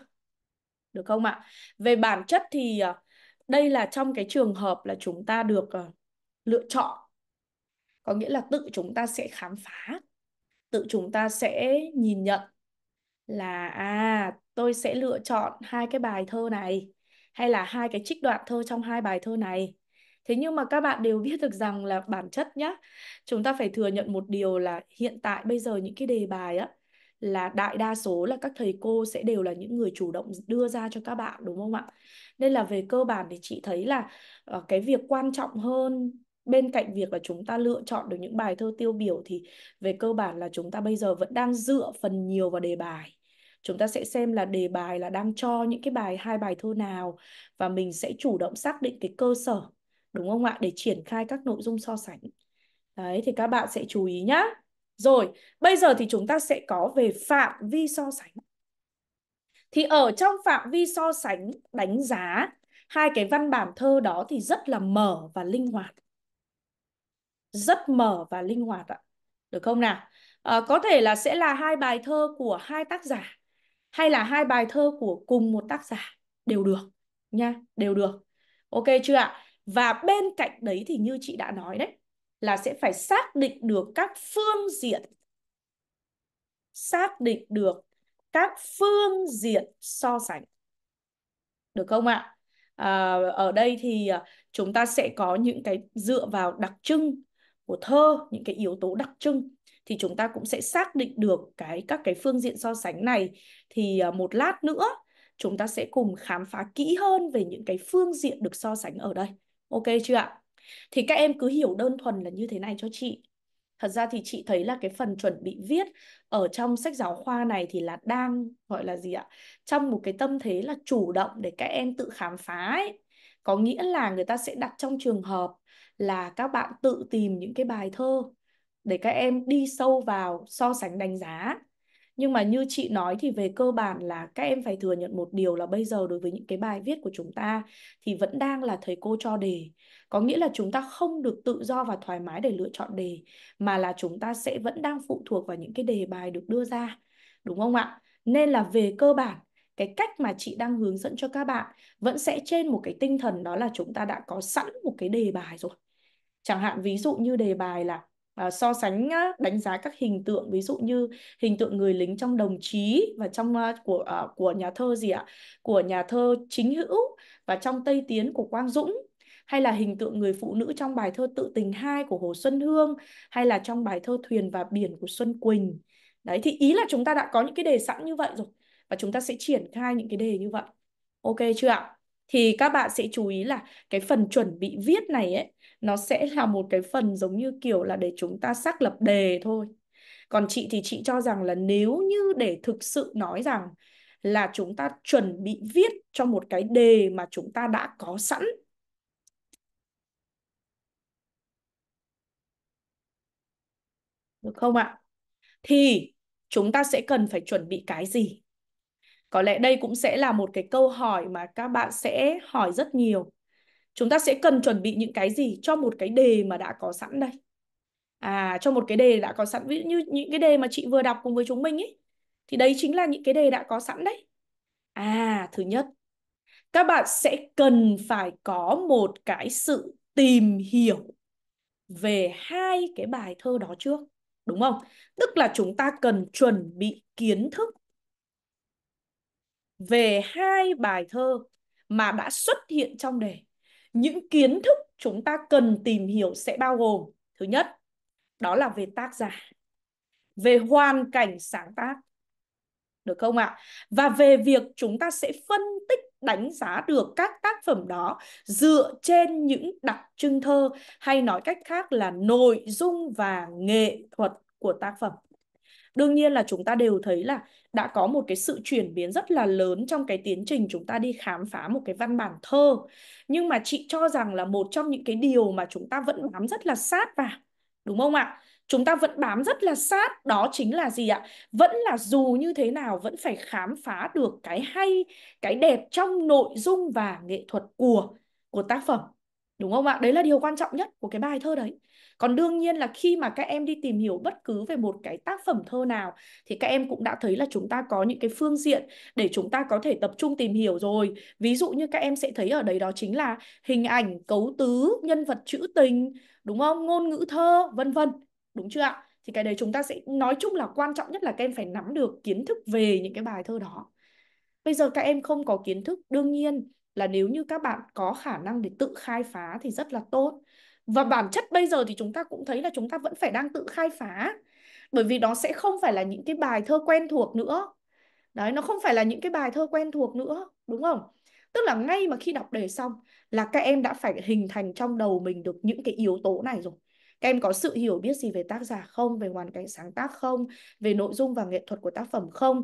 Được không ạ? Về bản chất thì à, đây là trong cái trường hợp là chúng ta được uh, lựa chọn. Có nghĩa là tự chúng ta sẽ khám phá, tự chúng ta sẽ nhìn nhận là à tôi sẽ lựa chọn hai cái bài thơ này hay là hai cái trích đoạn thơ trong hai bài thơ này. Thế nhưng mà các bạn đều biết được rằng là bản chất nhá, chúng ta phải thừa nhận một điều là hiện tại bây giờ những cái đề bài á là đại đa số là các thầy cô sẽ đều là những người chủ động đưa ra cho các bạn, đúng không ạ? Nên là về cơ bản thì chị thấy là ờ, cái việc quan trọng hơn bên cạnh việc là chúng ta lựa chọn được những bài thơ tiêu biểu thì về cơ bản là chúng ta bây giờ vẫn đang dựa phần nhiều vào đề bài. Chúng ta sẽ xem là đề bài là đang cho những cái bài, hai bài thơ nào và mình sẽ chủ động xác định cái cơ sở, đúng không ạ? Để triển khai các nội dung so sánh. Đấy, thì các bạn sẽ chú ý nhá rồi bây giờ thì chúng ta sẽ có về phạm vi so sánh. Thì ở trong phạm vi so sánh đánh giá hai cái văn bản thơ đó thì rất là mở và linh hoạt. Rất mở và linh hoạt ạ. Được không nào? À, có thể là sẽ là hai bài thơ của hai tác giả hay là hai bài thơ của cùng một tác giả. Đều được nha đều được. Ok chưa ạ? Và bên cạnh đấy thì như chị đã nói đấy là sẽ phải xác định được các phương diện xác định được các phương diện so sánh được không ạ à, ở đây thì à, chúng ta sẽ có những cái dựa vào đặc trưng của thơ những cái yếu tố đặc trưng thì chúng ta cũng sẽ xác định được cái các cái phương diện so sánh này thì à, một lát nữa chúng ta sẽ cùng khám phá kỹ hơn về những cái phương diện được so sánh ở đây. Ok chưa ạ? Thì các em cứ hiểu đơn thuần là như thế này cho chị. Thật ra thì chị thấy là cái phần chuẩn bị viết ở trong sách giáo khoa này thì là đang, gọi là gì ạ? Trong một cái tâm thế là chủ động để các em tự khám phá ấy. Có nghĩa là người ta sẽ đặt trong trường hợp là các bạn tự tìm những cái bài thơ để các em đi sâu vào so sánh đánh giá. Nhưng mà như chị nói thì về cơ bản là các em phải thừa nhận một điều là bây giờ đối với những cái bài viết của chúng ta thì vẫn đang là thầy cô cho đề. Có nghĩa là chúng ta không được tự do và thoải mái để lựa chọn đề, mà là chúng ta sẽ vẫn đang phụ thuộc vào những cái đề bài được đưa ra. Đúng không ạ? Nên là về cơ bản, cái cách mà chị đang hướng dẫn cho các bạn vẫn sẽ trên một cái tinh thần đó là chúng ta đã có sẵn một cái đề bài rồi. Chẳng hạn ví dụ như đề bài là uh, so sánh uh, đánh giá các hình tượng ví dụ như hình tượng người lính trong đồng chí và trong uh, của uh, của nhà thơ gì ạ? Của nhà thơ chính hữu và trong Tây Tiến của Quang Dũng. Hay là hình tượng người phụ nữ trong bài thơ Tự tình hai của Hồ Xuân Hương hay là trong bài thơ Thuyền và biển của Xuân Quỳnh. Đấy thì ý là chúng ta đã có những cái đề sẵn như vậy rồi và chúng ta sẽ triển khai những cái đề như vậy. Ok chưa ạ? Thì các bạn sẽ chú ý là cái phần chuẩn bị viết này ấy nó sẽ là một cái phần giống như, kiểu là, để chúng ta xác lập đề thôi. Còn chị thì chị cho rằng là nếu như để thực sự nói rằng là chúng ta chuẩn bị viết cho một cái đề mà chúng ta đã có sẵn, được không ạ? Thì chúng ta sẽ cần phải chuẩn bị cái gì? Có lẽ đây cũng sẽ là một cái câu hỏi mà các bạn sẽ hỏi rất nhiều. Chúng ta sẽ cần chuẩn bị những cái gì cho một cái đề mà đã có sẵn đây? À, cho một cái đề đã có sẵn, ví dụ như những cái đề mà chị vừa đọc cùng với chúng mình ấy. Thì đấy chính là những cái đề đã có sẵn đấy. À, thứ nhất, các bạn sẽ cần phải có một cái sự tìm hiểu về hai cái bài thơ đó trước. Đúng không? Tức là chúng ta cần chuẩn bị kiến thức về hai bài thơ mà đã xuất hiện trong đề. Những kiến thức chúng ta cần tìm hiểu sẽ bao gồm Thứ nhất, đó là về tác giả, về hoàn cảnh sáng tác. Được không ạ? Và về việc chúng ta sẽ phân tích đánh giá được các tác phẩm đó dựa trên những đặc trưng thơ hay nói cách khác là nội dung và nghệ thuật của tác phẩm. Đương nhiên là chúng ta đều thấy là đã có một cái sự chuyển biến rất là lớn trong cái tiến trình chúng ta đi khám phá một cái văn bản thơ. Nhưng mà chị cho rằng là một trong những cái điều mà chúng ta vẫn bám rất là sát vào. Đúng không ạ? Chúng ta vẫn bám rất là sát, đó chính là gì ạ? Vẫn là dù như thế nào vẫn phải khám phá được cái hay, cái đẹp trong nội dung và nghệ thuật của của tác phẩm. Đúng không ạ? Đấy là điều quan trọng nhất của cái bài thơ đấy. Còn đương nhiên là khi mà các em đi tìm hiểu bất cứ về một cái tác phẩm thơ nào thì các em cũng đã thấy là chúng ta có những cái phương diện để chúng ta có thể tập trung tìm hiểu rồi. Ví dụ như các em sẽ thấy ở đấy đó chính là hình ảnh, cấu tứ, nhân vật trữ tình, đúng không? Ngôn ngữ thơ, vân vân. Đúng chưa ạ? thì cái đấy chúng ta sẽ nói chung là quan trọng nhất là các em phải nắm được kiến thức về những cái bài thơ đó bây giờ các em không có kiến thức đương nhiên là nếu như các bạn có khả năng để tự khai phá thì rất là tốt và bản chất bây giờ thì chúng ta cũng thấy là chúng ta vẫn phải đang tự khai phá. Bởi vì đó sẽ không phải là những cái bài thơ quen thuộc nữa. Đấy, nó không phải là những cái bài thơ quen thuộc nữa, đúng không? Tức là ngay mà khi đọc đề xong là các em đã phải hình thành trong đầu mình được những cái yếu tố này rồi các em có sự hiểu biết gì về tác giả không? Về hoàn cảnh sáng tác không? Về nội dung và nghệ thuật của tác phẩm không?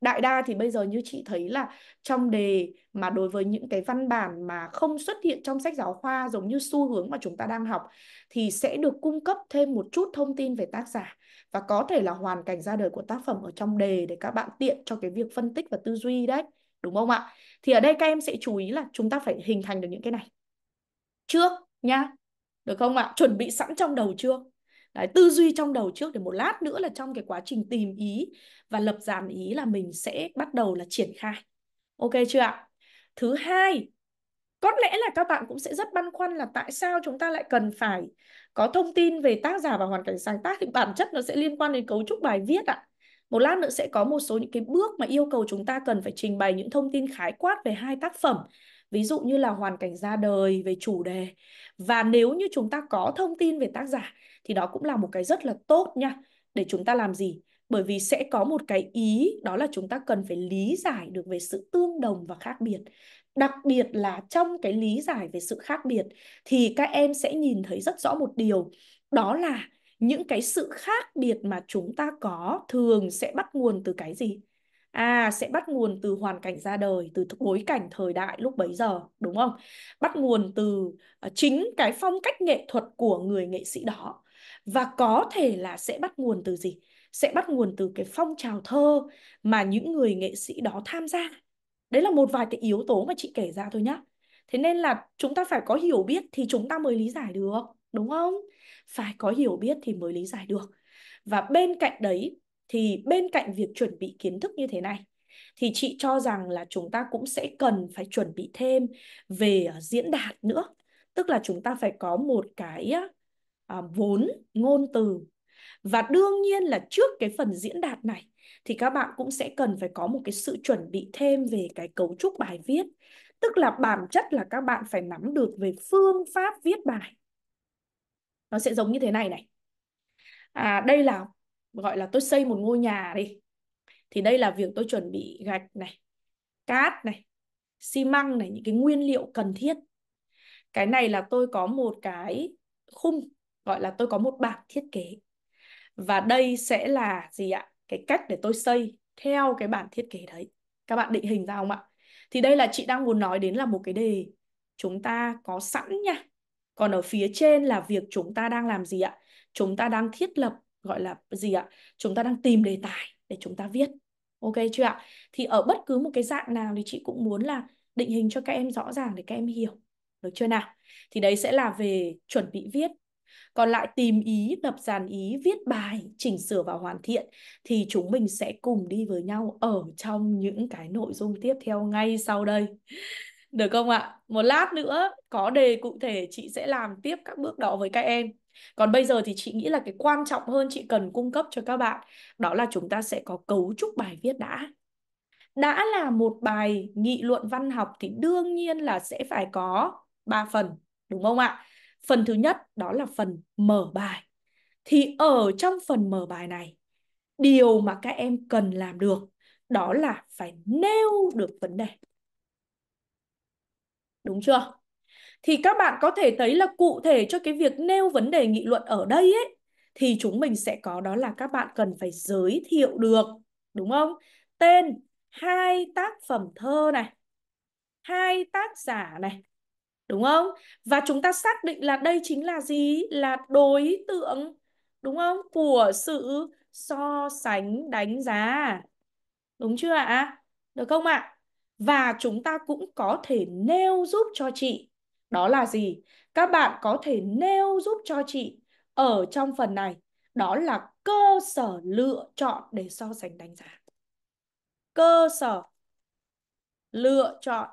Đại đa thì bây giờ như chị thấy là trong đề mà đối với những cái văn bản mà không xuất hiện trong sách giáo khoa giống như xu hướng mà chúng ta đang học thì sẽ được cung cấp thêm một chút thông tin về tác giả và có thể là hoàn cảnh ra đời của tác phẩm ở trong đề để các bạn tiện cho cái việc phân tích và tư duy đấy, đúng không ạ? Thì ở đây các em sẽ chú ý là chúng ta phải hình thành được những cái này. Trước nhá được không ạ chuẩn bị sẵn trong đầu chưa Đấy, tư duy trong đầu trước để một lát nữa là trong cái quá trình tìm ý và lập dàn ý là mình sẽ bắt đầu là triển khai. Ok chưa ạ? Thứ hai, có lẽ là các bạn cũng sẽ rất băn khoăn là tại sao chúng ta lại cần phải có thông tin về tác giả và hoàn cảnh sáng tác thì bản chất nó sẽ liên quan đến cấu trúc bài viết ạ. Một lát nữa sẽ có một số những cái bước mà yêu cầu chúng ta cần phải trình bày những thông tin khái quát về hai tác phẩm. Ví dụ như là hoàn cảnh ra đời, về chủ đề. Và nếu như chúng ta có thông tin về tác giả thì đó cũng là một cái rất là tốt nha. Để chúng ta làm gì? Bởi vì sẽ có một cái ý đó là chúng ta cần phải lý giải được về sự tương đồng và khác biệt. Đặc biệt là trong cái lý giải về sự khác biệt thì các em sẽ nhìn thấy rất rõ một điều đó là những cái sự khác biệt mà chúng ta có thường sẽ bắt nguồn từ cái gì? À, sẽ bắt nguồn từ hoàn cảnh ra đời, từ bối cảnh thời đại lúc bấy giờ, đúng không? Bắt nguồn từ ờ, chính cái phong cách nghệ thuật của người nghệ sĩ đó. Và có thể là sẽ bắt nguồn từ gì? Sẽ bắt nguồn từ cái phong trào thơ mà những người nghệ sĩ đó tham gia. Đấy là một vài cái yếu tố mà chị kể ra thôi nhá. Thế nên là chúng ta phải có hiểu biết thì chúng ta mới lý giải được, đúng không? Phải có hiểu biết thì mới lý giải được. Và bên cạnh đấy thì bên cạnh việc chuẩn bị kiến thức như thế này thì chị cho rằng là chúng ta cũng sẽ cần phải chuẩn bị thêm về ờ, diễn đạt nữa. Tức là chúng ta phải có một cái à, vốn ngôn từ. Và đương nhiên là trước cái phần diễn đạt này thì các bạn cũng sẽ cần phải có một cái sự chuẩn bị thêm về cái cấu trúc bài viết. Tức là bản chất là các bạn phải nắm được về phương pháp viết bài. Nó sẽ giống như thế này này. À, đây là gọi là tôi xây một ngôi nhà đi. Thì đây là việc tôi chuẩn bị gạch này, cát này, xi măng này, những cái nguyên liệu cần thiết. Cái này là tôi có một cái khung, gọi là tôi có một bản thiết kế. Và đây sẽ là gì ạ? Cái cách để tôi xây theo cái bản thiết kế đấy. Các bạn định hình ra không ạ? Thì đây là chị đang muốn nói đến là một cái đề chúng ta có sẵn nha. Còn ở phía trên là việc chúng ta đang làm gì ạ? Chúng ta đang thiết lập gọi là gì ạ? Chúng ta đang tìm đề tài để chúng ta viết. Ok chưa ạ? Thì ở bất cứ một cái dạng nào thì chị cũng muốn là định hình cho các em rõ ràng để các em hiểu. Được chưa nào? Thì đấy sẽ là về chuẩn bị viết. Còn lại tìm ý, đập dàn ý, viết bài, chỉnh sửa và hoàn thiện thì chúng mình sẽ cùng đi với nhau ở trong những cái nội dung tiếp theo ngay sau đây. Được không ạ? Một lát nữa có đề cụ thể chị sẽ làm tiếp các bước đó với các em. Còn bây giờ thì chị nghĩ là cái quan trọng hơn chị cần cung cấp cho các bạn đó là chúng ta sẽ có cấu trúc bài viết đã. Đã là một bài nghị luận văn học thì đương nhiên là sẽ phải có ba phần, đúng không ạ? Phần thứ nhất đó là phần mở bài. Thì ở trong phần mở bài này, điều mà các em cần làm được đó là phải nêu được vấn đề. Đúng chưa? Thì các bạn có thể thấy là cụ thể cho cái việc nêu vấn đề nghị luận ở đây ấy thì chúng mình sẽ có đó là các bạn cần phải giới thiệu được, đúng không? Tên hai tác phẩm thơ này, hai tác giả này, đúng không? Và chúng ta xác định là đây chính là gì? Là đối tượng, đúng không? Của sự so sánh đánh giá. Đúng chưa ạ? Được không ạ? Và chúng ta cũng có thể nêu giúp cho chị. Đó là gì? Các bạn có thể nêu giúp cho chị ở trong phần này. Đó là cơ sở lựa chọn để so sánh đánh giá. Cơ sở lựa chọn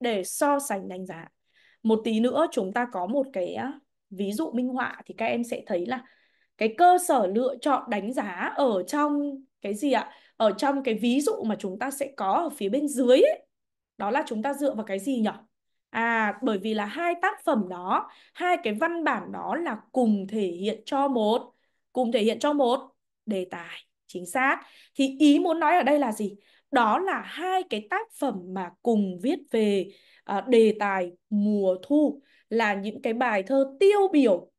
để so sánh đánh giá. Một tí nữa chúng ta có một cái ví dụ minh họa thì các em sẽ thấy là cái cơ sở lựa chọn đánh giá ở trong cái gì ạ? Ở trong cái ví dụ mà chúng ta sẽ có ở phía bên dưới ấy. Đó là chúng ta dựa vào cái gì nhỉ? À, bởi vì là hai tác phẩm đó, hai cái văn bản đó là cùng thể hiện cho một, cùng thể hiện cho một đề tài. Chính xác. Thì ý muốn nói ở đây là gì? Đó là hai cái tác phẩm mà cùng viết về à, đề tài mùa thu là những cái bài thơ tiêu biểu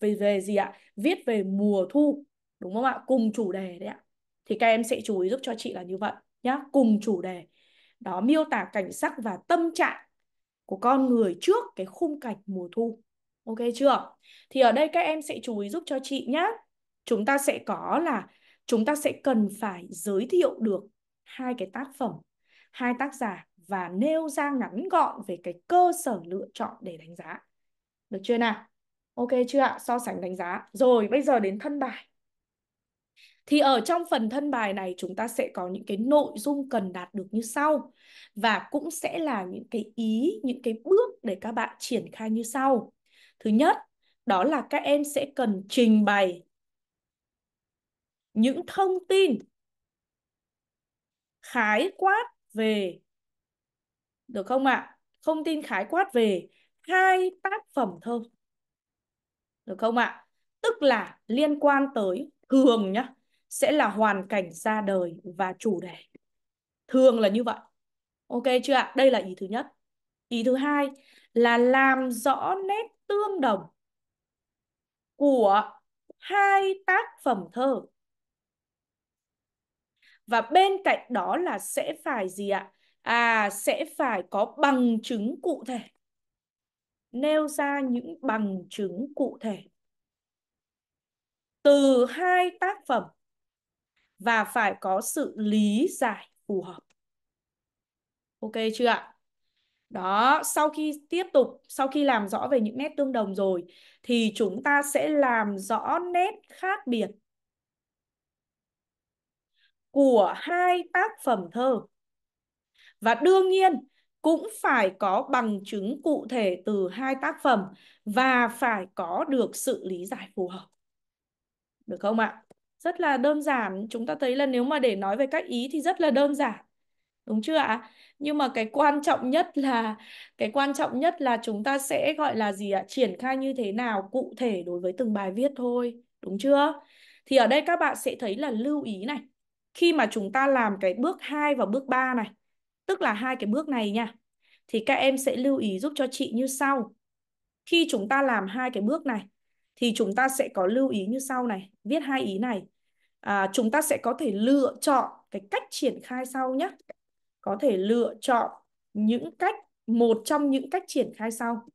về về gì ạ? Viết về mùa thu, đúng không ạ? Cùng chủ đề đấy ạ. Thì các em sẽ chú ý giúp cho chị là như vậy nhá, cùng chủ đề. Đó miêu tả cảnh sắc và tâm trạng của con người trước cái khung cảnh mùa thu. Ok chưa? Thì ở đây các em sẽ chú ý giúp cho chị nhé. Chúng ta sẽ có là chúng ta sẽ cần phải giới thiệu được hai cái tác phẩm, hai tác giả và nêu ra ngắn gọn về cái cơ sở lựa chọn để đánh giá. Được chưa nào? Ok chưa ạ? So sánh đánh giá. Rồi bây giờ đến thân bài. Thì ở trong phần thân bài này chúng ta sẽ có những cái nội dung cần đạt được như sau và cũng sẽ là những cái ý, những cái bước để các bạn triển khai như sau. Thứ nhất, đó là các em sẽ cần trình bày những thông tin khái quát về được không ạ? Thông tin khái quát về hai tác phẩm thơ. Được không ạ? Tức là liên quan tới thường nhá, sẽ là hoàn cảnh ra đời và chủ đề. Thường là như vậy. Ok chưa ạ? Đây là ý thứ nhất. Ý thứ hai là làm rõ nét tương đồng của hai tác phẩm thơ. Và bên cạnh đó là sẽ phải gì ạ? À, sẽ phải có bằng chứng cụ thể. Nêu ra những bằng chứng cụ thể. Từ hai tác phẩm. Và phải có sự lý giải phù hợp. Ok chưa ạ? Đó, sau khi tiếp tục, sau khi làm rõ về những nét tương đồng rồi, thì chúng ta sẽ làm rõ nét khác biệt của hai tác phẩm thơ. Và đương nhiên, cũng phải có bằng chứng cụ thể từ hai tác phẩm và phải có được sự lý giải phù hợp. Được không ạ? Rất là đơn giản, chúng ta thấy là nếu mà để nói về các ý thì rất là đơn giản. Đúng chưa ạ? Nhưng mà cái quan trọng nhất là cái quan trọng nhất là chúng ta sẽ gọi là gì ạ? Triển khai như thế nào cụ thể đối với từng bài viết thôi. Đúng chưa? Thì ở đây các bạn sẽ thấy là lưu ý này. Khi mà chúng ta làm cái bước 2 và bước 3 này, tức là hai cái bước này nha. Thì các em sẽ lưu ý giúp cho chị như sau. Khi chúng ta làm hai cái bước này thì chúng ta sẽ có lưu ý như sau này, viết hai ý này. À, chúng ta sẽ có thể lựa chọn cái cách triển khai sau nhé có thể lựa chọn những cách một trong những cách triển khai sau.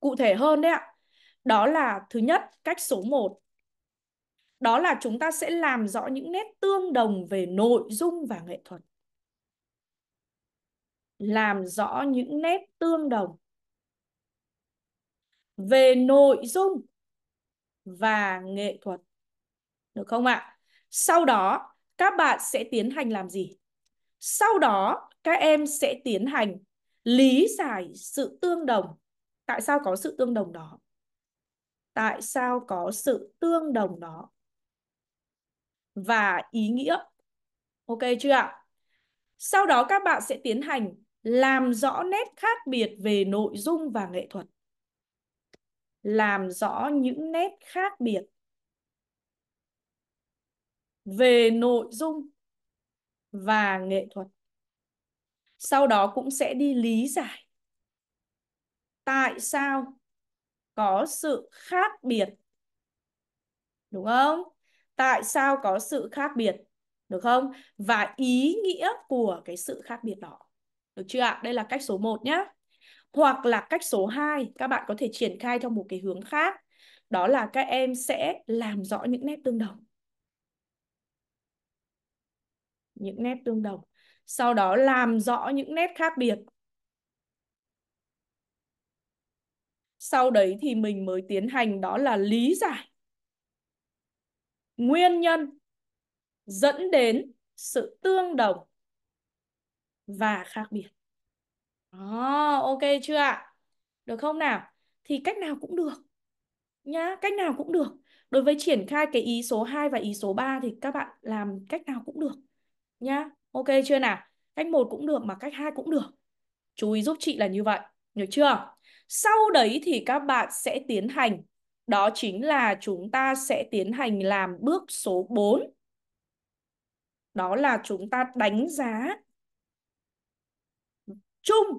Cụ thể hơn đấy ạ. Đó là thứ nhất, cách số 1. Đó là chúng ta sẽ làm rõ những nét tương đồng về nội dung và nghệ thuật. Làm rõ những nét tương đồng về nội dung và nghệ thuật. Được không ạ? Sau đó, các bạn sẽ tiến hành làm gì? Sau đó, các em sẽ tiến hành lý giải sự tương đồng. Tại sao có sự tương đồng đó? Tại sao có sự tương đồng đó? Và ý nghĩa. Ok chưa ạ? Sau đó, các bạn sẽ tiến hành làm rõ nét khác biệt về nội dung và nghệ thuật. Làm rõ những nét khác biệt về nội dung và nghệ thuật. Sau đó cũng sẽ đi lý giải tại sao có sự khác biệt. Đúng không? Tại sao có sự khác biệt? Được không? Và ý nghĩa của cái sự khác biệt đó. Được chưa ạ? Đây là cách số 1 nhé. Hoặc là cách số 2, các bạn có thể triển khai theo một cái hướng khác. Đó là các em sẽ làm rõ những nét tương đồng. những nét tương đồng. Sau đó làm rõ những nét khác biệt. Sau đấy thì mình mới tiến hành đó là lý giải nguyên nhân dẫn đến sự tương đồng và khác biệt. À, ok chưa ạ? Được không nào? Thì cách nào cũng được. nhá cách nào cũng được đối với triển khai cái ý số 2 và ý số 3 thì các bạn làm cách nào cũng được nhá ok chưa nào cách một cũng được mà cách hai cũng được chú ý giúp chị là như vậy được chưa sau đấy thì các bạn sẽ tiến hành đó chính là chúng ta sẽ tiến hành làm bước số 4 đó là chúng ta đánh giá chung.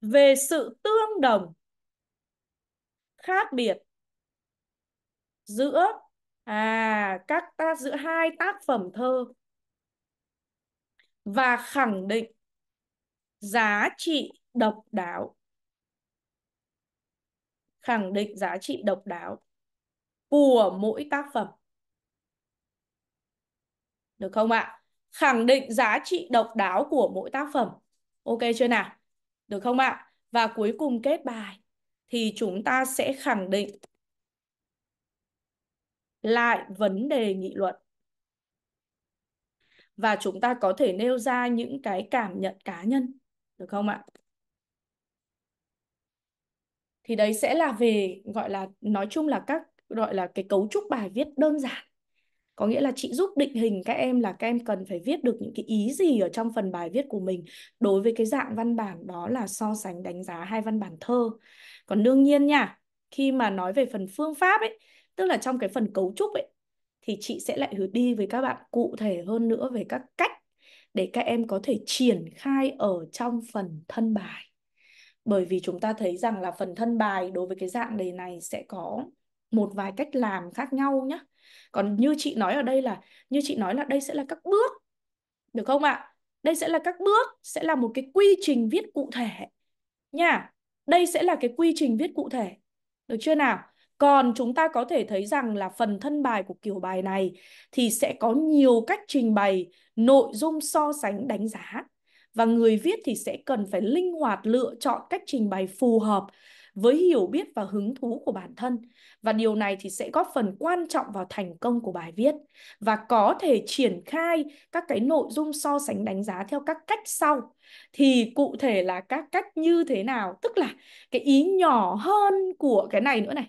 Về sự tương đồng khác biệt giữa à các tác, giữa hai tác phẩm thơ và khẳng định giá trị độc đáo. Khẳng định giá trị độc đáo của mỗi tác phẩm. Được không ạ? Khẳng định giá trị độc đáo của mỗi tác phẩm. Ok chưa nào? Được không ạ? Và cuối cùng kết bài, thì chúng ta sẽ khẳng định lại vấn đề nghị luận. Và chúng ta có thể nêu ra những cái cảm nhận cá nhân. Được không ạ? Thì đấy sẽ là về, gọi là, nói chung là các, gọi là cái cấu trúc bài viết đơn giản có nghĩa là chị giúp định hình các em là các em cần phải viết được những cái ý gì ở trong phần bài viết của mình. Đối với cái dạng văn bản đó là so sánh đánh giá hai văn bản thơ. Còn đương nhiên nha, khi mà nói về phần phương pháp ấy, tức là trong cái phần cấu trúc ấy, thì chị sẽ lại đi với các bạn cụ thể hơn nữa về các cách để các em có thể triển khai ở trong phần thân bài. Bởi vì chúng ta thấy rằng là phần thân bài đối với cái dạng đề này sẽ có một vài cách làm khác nhau nhé còn như chị nói ở đây là, như chị nói là đây sẽ là các bước, được không ạ? Đây sẽ là các bước, sẽ là một cái quy trình viết cụ thể nha. Đây sẽ là cái quy trình viết cụ thể, được chưa nào? Còn chúng ta có thể thấy rằng là phần thân bài của kiểu bài này thì sẽ có nhiều cách trình bày, nội dung so sánh đánh giá. Và người viết thì sẽ cần phải linh hoạt lựa chọn cách trình bày phù hợp với hiểu biết và hứng thú của bản thân. Và điều này thì sẽ góp phần quan trọng vào thành công của bài viết. Và có thể triển khai các cái nội dung so sánh đánh giá theo các cách sau. Thì cụ thể là các cách như thế nào? Tức là cái ý nhỏ hơn của cái này nữa này.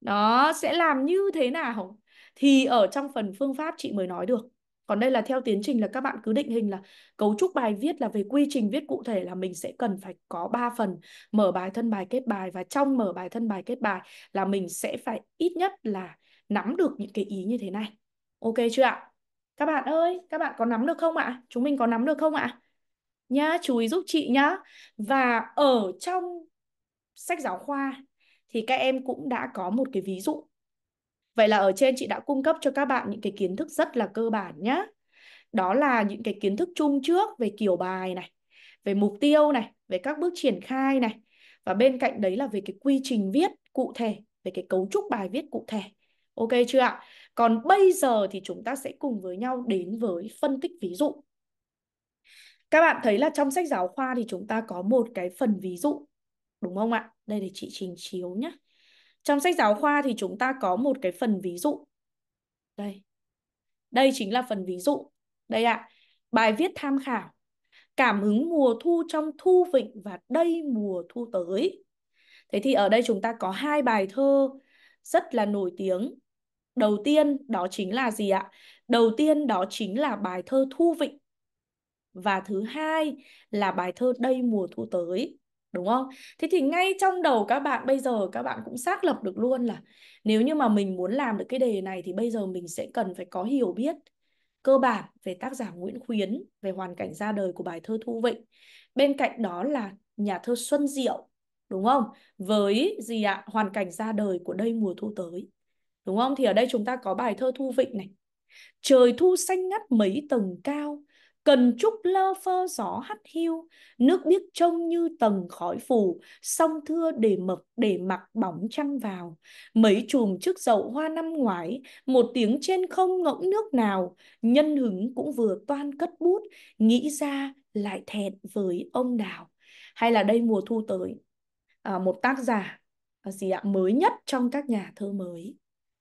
Nó sẽ làm như thế nào? Thì ở trong phần phương pháp chị mới nói được còn đây là theo tiến trình là các bạn cứ định hình là cấu trúc bài viết là về quy trình viết cụ thể là mình sẽ cần phải có 3 phần mở bài thân bài kết bài và trong mở bài thân bài kết bài là mình sẽ phải ít nhất là nắm được những cái ý như thế này. Ok chưa ạ? Các bạn ơi, các bạn có nắm được không ạ? Chúng mình có nắm được không ạ? Nhá, chú ý giúp chị nhá. Và ở trong sách giáo khoa thì các em cũng đã có một cái ví dụ Vậy là ở trên chị đã cung cấp cho các bạn những cái kiến thức rất là cơ bản nhé. Đó là những cái kiến thức chung trước về kiểu bài này, về mục tiêu này, về các bước triển khai này. Và bên cạnh đấy là về cái quy trình viết cụ thể, về cái cấu trúc bài viết cụ thể. Ok chưa ạ? Còn bây giờ thì chúng ta sẽ cùng với nhau đến với phân tích ví dụ. Các bạn thấy là trong sách giáo khoa thì chúng ta có một cái phần ví dụ. Đúng không ạ? Đây để chị trình chiếu nhé. Trong sách giáo khoa thì chúng ta có một cái phần ví dụ. Đây. Đây chính là phần ví dụ. Đây ạ. À, bài viết tham khảo. Cảm hứng mùa thu trong thu vịnh và đây mùa thu tới. Thế thì ở đây chúng ta có hai bài thơ rất là nổi tiếng. Đầu tiên đó chính là gì ạ? Đầu tiên đó chính là bài thơ Thu Vịnh. Và thứ hai là bài thơ Đây mùa thu tới đúng không? Thế thì ngay trong đầu các bạn bây giờ các bạn cũng xác lập được luôn là nếu như mà mình muốn làm được cái đề này thì bây giờ mình sẽ cần phải có hiểu biết cơ bản về tác giả Nguyễn Khuyến, về hoàn cảnh ra đời của bài thơ Thu Vịnh. Bên cạnh đó là nhà thơ Xuân Diệu, đúng không? Với gì ạ? Hoàn cảnh ra đời của đây mùa thu tới. Đúng không? Thì ở đây chúng ta có bài thơ Thu Vịnh này. Trời thu xanh ngắt mấy tầng cao, Cần trúc lơ phơ gió hắt hiu, nước biếc trông như tầng khói phủ, song thưa để mực để mặc bóng trăng vào. Mấy chùm trước dậu hoa năm ngoái, một tiếng trên không ngỗng nước nào, nhân hứng cũng vừa toan cất bút, nghĩ ra lại thẹn với ông đào. Hay là đây mùa thu tới, à, một tác giả à, gì ạ mới nhất trong các nhà thơ mới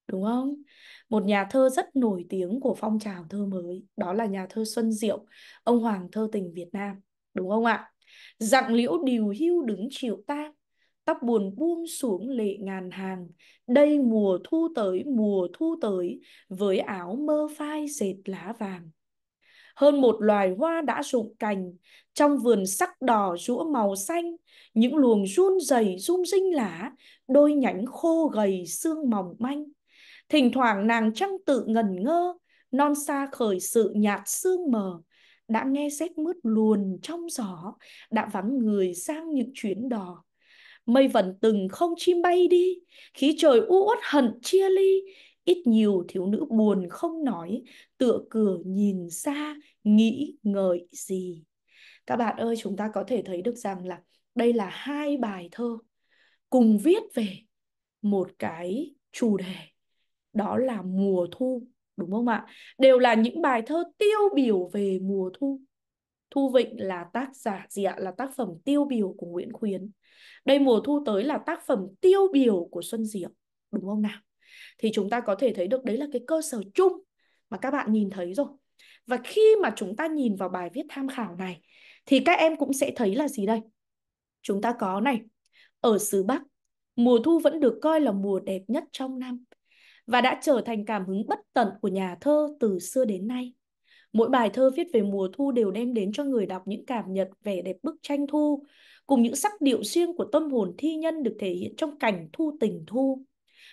đúng không? Một nhà thơ rất nổi tiếng của phong trào thơ mới, đó là nhà thơ Xuân Diệu, ông hoàng thơ tình Việt Nam, đúng không ạ? Dặng liễu điều hưu đứng chịu tang, tóc buồn buông xuống lệ ngàn hàng. Đây mùa thu tới, mùa thu tới, với áo mơ phai dệt lá vàng. Hơn một loài hoa đã rụng cành, trong vườn sắc đỏ rũa màu xanh, những luồng run rẩy rung rinh lá, đôi nhánh khô gầy xương mỏng manh. Thỉnh thoảng nàng trăng tự ngẩn ngơ, non xa khởi sự nhạt sương mờ, đã nghe rét mướt luồn trong gió, đã vắng người sang những chuyến đò. Mây vẩn từng không chim bay đi, khí trời u uất hận chia ly, ít nhiều thiếu nữ buồn không nói, tựa cửa nhìn xa, nghĩ ngợi gì. Các bạn ơi, chúng ta có thể thấy được rằng là đây là hai bài thơ cùng viết về một cái chủ đề, đó là mùa thu, đúng không ạ? Đều là những bài thơ tiêu biểu về mùa thu. Thu Vịnh là tác giả gì ạ? Là tác phẩm tiêu biểu của Nguyễn Khuyến. Đây mùa thu tới là tác phẩm tiêu biểu của Xuân Diệu, đúng không nào? Thì chúng ta có thể thấy được đấy là cái cơ sở chung mà các bạn nhìn thấy rồi. Và khi mà chúng ta nhìn vào bài viết tham khảo này thì các em cũng sẽ thấy là gì đây? Chúng ta có này, ở xứ Bắc, mùa thu vẫn được coi là mùa đẹp nhất trong năm và đã trở thành cảm hứng bất tận của nhà thơ từ xưa đến nay. Mỗi bài thơ viết về mùa thu đều đem đến cho người đọc những cảm nhận vẻ đẹp bức tranh thu, cùng những sắc điệu riêng của tâm hồn thi nhân được thể hiện trong cảnh thu tình thu.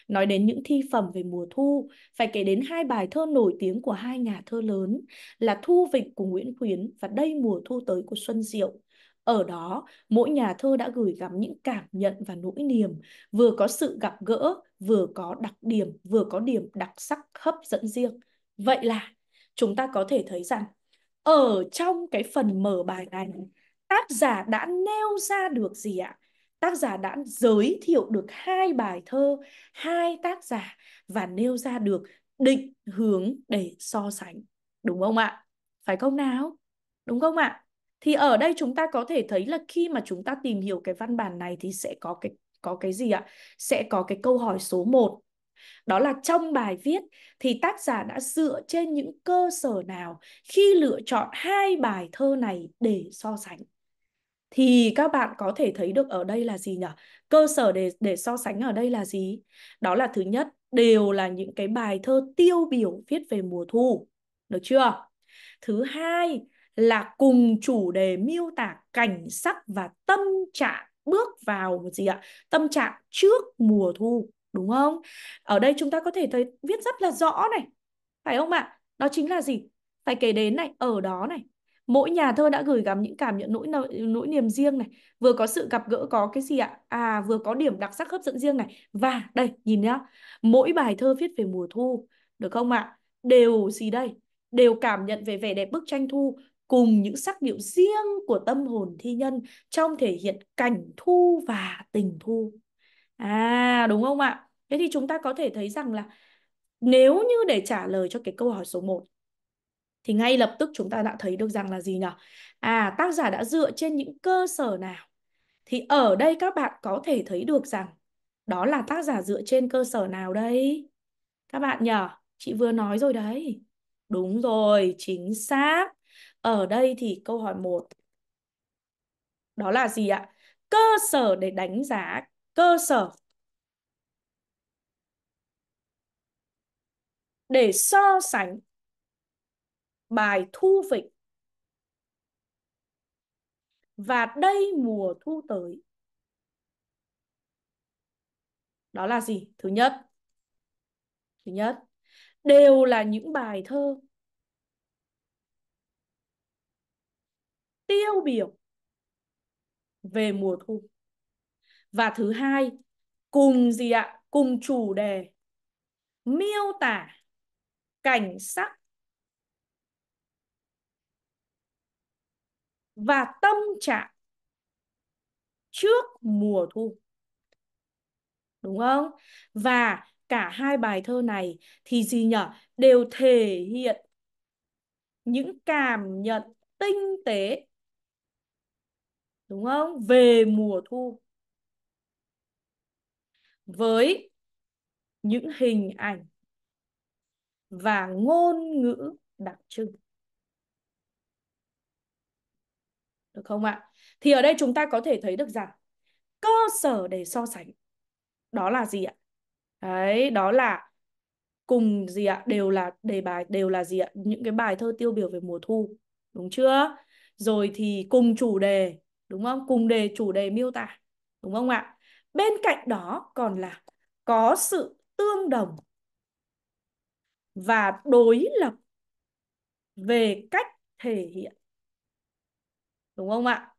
Nói đến những thi phẩm về mùa thu, phải kể đến hai bài thơ nổi tiếng của hai nhà thơ lớn là Thu Vịnh của Nguyễn Khuyến và Đây mùa thu tới của Xuân Diệu. Ở đó, mỗi nhà thơ đã gửi gắm những cảm nhận và nỗi niềm, vừa có sự gặp gỡ, vừa có đặc điểm, vừa có điểm đặc sắc hấp dẫn riêng. Vậy là chúng ta có thể thấy rằng ở trong cái phần mở bài này, tác giả đã nêu ra được gì ạ? Tác giả đã giới thiệu được hai bài thơ, hai tác giả và nêu ra được định hướng để so sánh. Đúng không ạ? Phải không nào? Đúng không ạ? Thì ở đây chúng ta có thể thấy là khi mà chúng ta tìm hiểu cái văn bản này thì sẽ có cái có cái gì ạ? Sẽ có cái câu hỏi số 1. Đó là trong bài viết thì tác giả đã dựa trên những cơ sở nào khi lựa chọn hai bài thơ này để so sánh. Thì các bạn có thể thấy được ở đây là gì nhỉ? Cơ sở để để so sánh ở đây là gì? Đó là thứ nhất, đều là những cái bài thơ tiêu biểu viết về mùa thu. Được chưa? Thứ hai là cùng chủ đề miêu tả cảnh sắc và tâm trạng bước vào gì ạ? Tâm trạng trước mùa thu, đúng không? Ở đây chúng ta có thể thấy viết rất là rõ này. Phải không ạ? Đó chính là gì? Phải kể đến này, ở đó này. Mỗi nhà thơ đã gửi gắm những cảm nhận nỗi nỗi niềm riêng này, vừa có sự gặp gỡ có cái gì ạ? À, vừa có điểm đặc sắc hấp dẫn riêng này. Và đây, nhìn nhá. Mỗi bài thơ viết về mùa thu, được không ạ? Đều gì đây? Đều cảm nhận về vẻ đẹp bức tranh thu cùng những sắc điệu riêng của tâm hồn thi nhân trong thể hiện cảnh thu và tình thu. À đúng không ạ? Thế thì chúng ta có thể thấy rằng là nếu như để trả lời cho cái câu hỏi số 1 thì ngay lập tức chúng ta đã thấy được rằng là gì nhỉ? À tác giả đã dựa trên những cơ sở nào? Thì ở đây các bạn có thể thấy được rằng đó là tác giả dựa trên cơ sở nào đây? Các bạn nhỉ? Chị vừa nói rồi đấy. Đúng rồi, chính xác. Ở đây thì câu hỏi 1 đó là gì ạ? Cơ sở để đánh giá cơ sở để so sánh bài thu vịnh và đây mùa thu tới. Đó là gì? Thứ nhất, thứ nhất, đều là những bài thơ tiêu biểu về mùa thu. Và thứ hai, cùng gì ạ? Cùng chủ đề miêu tả cảnh sắc và tâm trạng trước mùa thu. Đúng không? Và cả hai bài thơ này thì gì nhở? Đều thể hiện những cảm nhận tinh tế đúng không? Về mùa thu. Với những hình ảnh và ngôn ngữ đặc trưng. Được không ạ? Thì ở đây chúng ta có thể thấy được rằng, cơ sở để so sánh, đó là gì ạ đấy, đó là cùng gì ạ đều là đề bài, đều là gì ạ những cái bài thơ tiêu biểu về mùa thu, đúng chưa rồi thì cùng chủ đề đúng không? Cùng đề chủ đề miêu tả. Đúng không ạ? Bên cạnh đó còn là có sự tương đồng và đối lập về cách thể hiện. Đúng không ạ?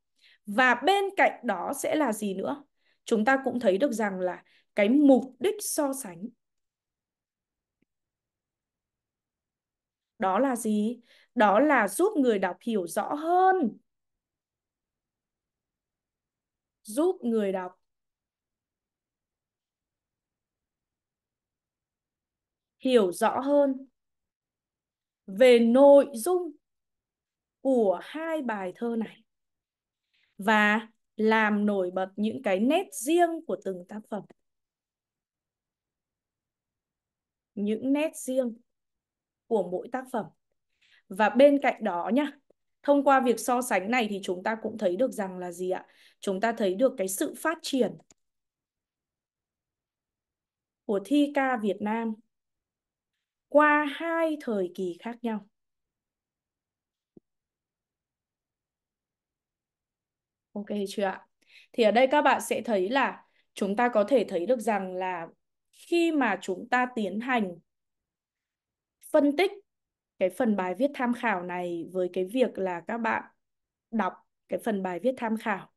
Và bên cạnh đó sẽ là gì nữa? Chúng ta cũng thấy được rằng là cái mục đích so sánh. Đó là gì? Đó là giúp người đọc hiểu rõ hơn giúp người đọc hiểu rõ hơn về nội dung của hai bài thơ này và làm nổi bật những cái nét riêng của từng tác phẩm. Những nét riêng của mỗi tác phẩm. Và bên cạnh đó nhá, thông qua việc so sánh này thì chúng ta cũng thấy được rằng là gì ạ? Chúng ta thấy được cái sự phát triển của thi ca Việt Nam qua hai thời kỳ khác nhau. Ok chưa ạ? Thì ở đây các bạn sẽ thấy là chúng ta có thể thấy được rằng là khi mà chúng ta tiến hành phân tích cái phần bài viết tham khảo này với cái việc là các bạn đọc cái phần bài viết tham khảo.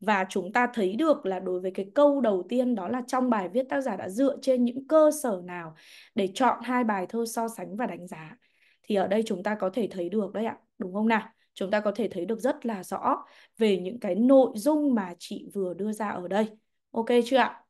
Và chúng ta thấy được là đối với cái câu đầu tiên đó là trong bài viết tác giả đã dựa trên những cơ sở nào để chọn hai bài thơ so sánh và đánh giá. Thì ở đây chúng ta có thể thấy được đấy ạ, đúng không nào? Chúng ta có thể thấy được rất là rõ về những cái nội dung mà chị vừa đưa ra ở đây. Ok chưa ạ?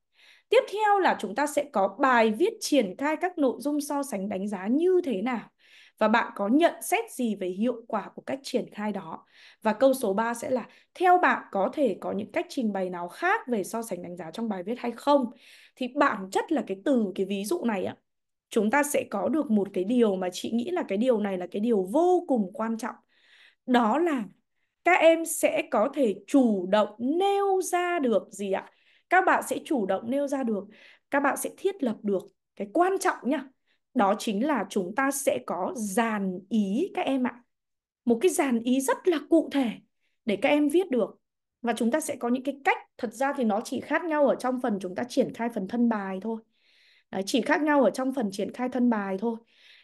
Tiếp theo là chúng ta sẽ có bài viết triển khai các nội dung so sánh đánh giá như thế nào và bạn có nhận xét gì về hiệu quả của cách triển khai đó. Và câu số 3 sẽ là theo bạn có thể có những cách trình bày nào khác về so sánh đánh giá trong bài viết hay không? Thì bản chất là cái từ cái ví dụ này ạ, chúng ta sẽ có được một cái điều mà chị nghĩ là cái điều này là cái điều vô cùng quan trọng. Đó là các em sẽ có thể chủ động nêu ra được gì ạ? Các bạn sẽ chủ động nêu ra được, các bạn sẽ thiết lập được cái quan trọng nhá đó chính là chúng ta sẽ có dàn ý các em ạ. Một cái dàn ý rất là cụ thể để các em viết được. Và chúng ta sẽ có những cái cách, thật ra thì nó chỉ khác nhau ở trong phần chúng ta triển khai phần thân bài thôi. Đấy, chỉ khác nhau ở trong phần triển khai thân bài thôi.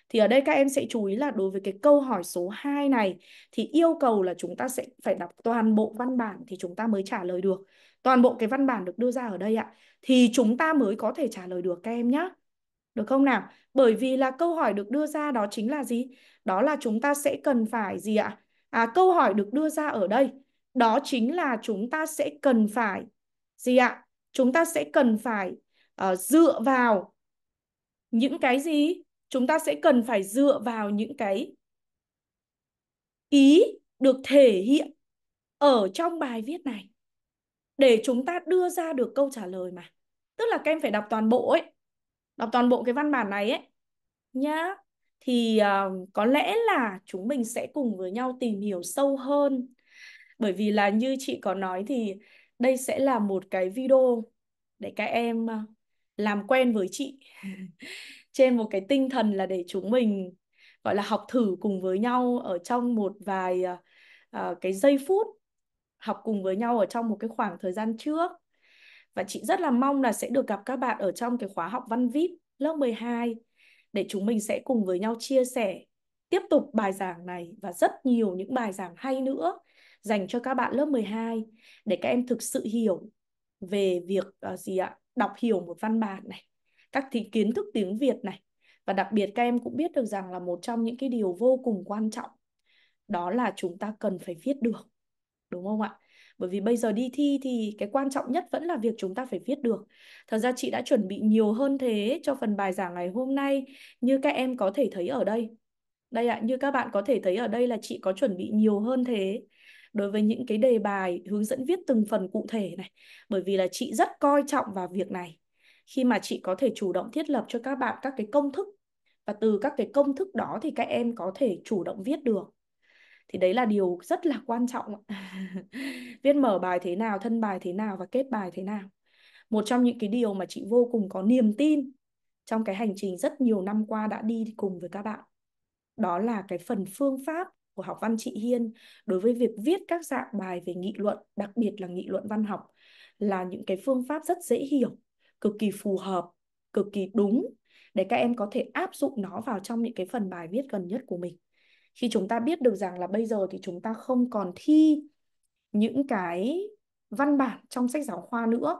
Thì ở đây các em sẽ chú ý là đối với cái câu hỏi số 2 này thì yêu cầu là chúng ta sẽ phải đọc toàn bộ văn bản thì chúng ta mới trả lời được. Toàn bộ cái văn bản được đưa ra ở đây ạ. Thì chúng ta mới có thể trả lời được các em nhé. Được không nào? Bởi vì là câu hỏi được đưa ra đó chính là gì? Đó là chúng ta sẽ cần phải gì ạ? À, câu hỏi được đưa ra ở đây. Đó chính là chúng ta sẽ cần phải gì ạ? Chúng ta sẽ cần phải uh, dựa vào những cái gì? Chúng ta sẽ cần phải dựa vào những cái ý được thể hiện ở trong bài viết này để chúng ta đưa ra được câu trả lời mà. Tức là các em phải đọc toàn bộ ấy đọc toàn bộ cái văn bản này ấy nhá. Thì uh, có lẽ là chúng mình sẽ cùng với nhau tìm hiểu sâu hơn. Bởi vì là như chị có nói thì đây sẽ là một cái video để các em ờ, làm quen với chị trên một cái tinh thần là để chúng mình gọi là học thử cùng với nhau ở trong một vài uh, cái giây phút học cùng với nhau ở trong một cái khoảng thời gian trước và chị rất là mong là sẽ được gặp các bạn ở trong cái khóa học văn VIP lớp 12 để chúng mình sẽ cùng với nhau chia sẻ tiếp tục bài giảng này và rất nhiều những bài giảng hay nữa dành cho các bạn lớp 12 để các em thực sự hiểu về việc uh, gì ạ? Đọc hiểu một văn bản này các thì kiến thức tiếng Việt này. Và đặc biệt các em cũng biết được rằng là một trong những cái điều vô cùng quan trọng đó là chúng ta cần phải viết được đúng không ạ? Bởi vì bây giờ đi thi thì cái quan trọng nhất vẫn là việc chúng ta phải viết được. Thật ra chị đã chuẩn bị nhiều hơn thế cho phần bài giảng ngày hôm nay như các em có thể thấy ở đây. Đây ạ, như các bạn có thể thấy ở đây là chị có chuẩn bị nhiều hơn thế đối với những cái đề bài hướng dẫn viết từng phần cụ thể này. Bởi vì là chị rất coi trọng vào việc này. Khi mà chị có thể chủ động thiết lập cho các bạn các cái công thức và từ các cái công thức đó thì các em có thể chủ động viết được thì đấy là điều rất là quan trọng viết mở bài thế nào, thân bài thế nào và kết bài thế nào. Một trong những cái điều mà chị vô cùng có niềm tin trong cái hành trình rất nhiều năm qua đã đi cùng với các bạn, đó là cái phần phương pháp của học văn chị Hiên đối với việc viết các dạng bài về nghị luận, đặc biệt là nghị luận văn học, là những cái phương pháp rất dễ hiểu, cực kỳ phù hợp, cực kỳ đúng để các em có thể áp dụng nó vào trong những cái phần bài viết gần nhất của mình khi chúng ta biết được rằng là bây giờ thì chúng ta không còn thi những cái văn bản trong sách giáo khoa nữa,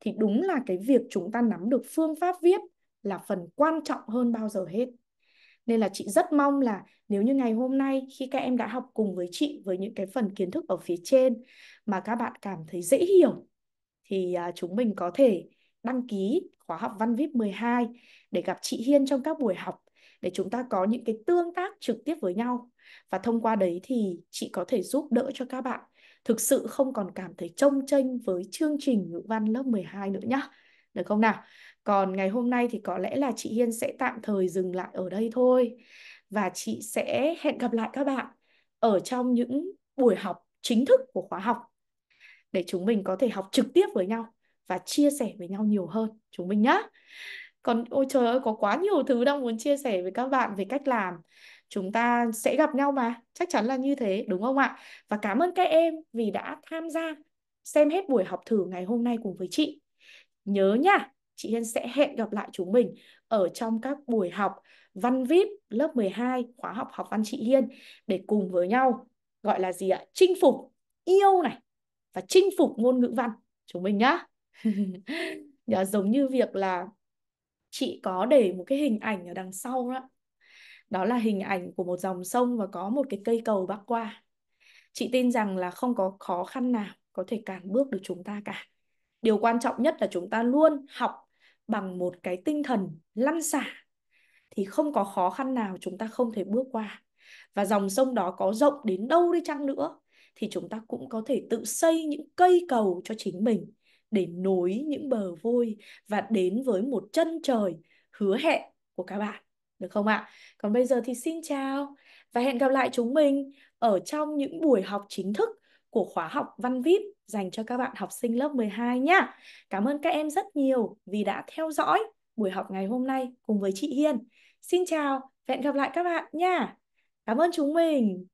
thì đúng là cái việc chúng ta nắm được phương pháp viết là phần quan trọng hơn bao giờ hết. Nên là chị rất mong là nếu như ngày hôm nay khi các em đã học cùng với chị với những cái phần kiến thức ở phía trên mà các bạn cảm thấy dễ hiểu, thì à, chúng mình có thể đăng ký khóa học Văn VIP 12 để gặp chị Hiên trong các buổi học để chúng ta có những cái tương tác trực tiếp với nhau. Và thông qua đấy thì chị có thể giúp đỡ cho các bạn thực sự không còn cảm thấy trông chênh với chương trình ngữ văn lớp 12 nữa nhá. Được không nào? Còn ngày hôm nay thì có lẽ là chị Hiên sẽ tạm thời dừng lại ở đây thôi. Và chị sẽ hẹn gặp lại các bạn ở trong những buổi học chính thức của khóa học để chúng mình có thể học trực tiếp với nhau và chia sẻ với nhau nhiều hơn chúng mình nhé. Còn ôi trời ơi có quá nhiều thứ đang muốn chia sẻ với các bạn về cách làm. Chúng ta sẽ gặp nhau mà, chắc chắn là như thế đúng không ạ? Và cảm ơn các em vì đã tham gia xem hết buổi học thử ngày hôm nay cùng với chị. Nhớ nha, chị Hiên sẽ hẹn gặp lại chúng mình ở trong các buổi học văn VIP lớp 12 khóa học học văn chị Hiên để cùng với nhau gọi là gì ạ? Chinh phục yêu này và chinh phục ngôn ngữ văn chúng mình nhá. Đó, giống như việc là chị có để một cái hình ảnh ở đằng sau đó. Đó là hình ảnh của một dòng sông và có một cái cây cầu bắc qua. Chị tin rằng là không có khó khăn nào có thể cản bước được chúng ta cả. Điều quan trọng nhất là chúng ta luôn học bằng một cái tinh thần lăn xả thì không có khó khăn nào chúng ta không thể bước qua. Và dòng sông đó có rộng đến đâu đi chăng nữa thì chúng ta cũng có thể tự xây những cây cầu cho chính mình để nối những bờ vôi và đến với một chân trời hứa hẹn của các bạn. Được không ạ? Còn bây giờ thì xin chào và hẹn gặp lại chúng mình ở trong những buổi học chính thức của khóa học Văn VIP dành cho các bạn học sinh lớp 12 nhé. Cảm ơn các em rất nhiều vì đã theo dõi buổi học ngày hôm nay cùng với chị Hiên. Xin chào và hẹn gặp lại các bạn nha. Cảm ơn chúng mình.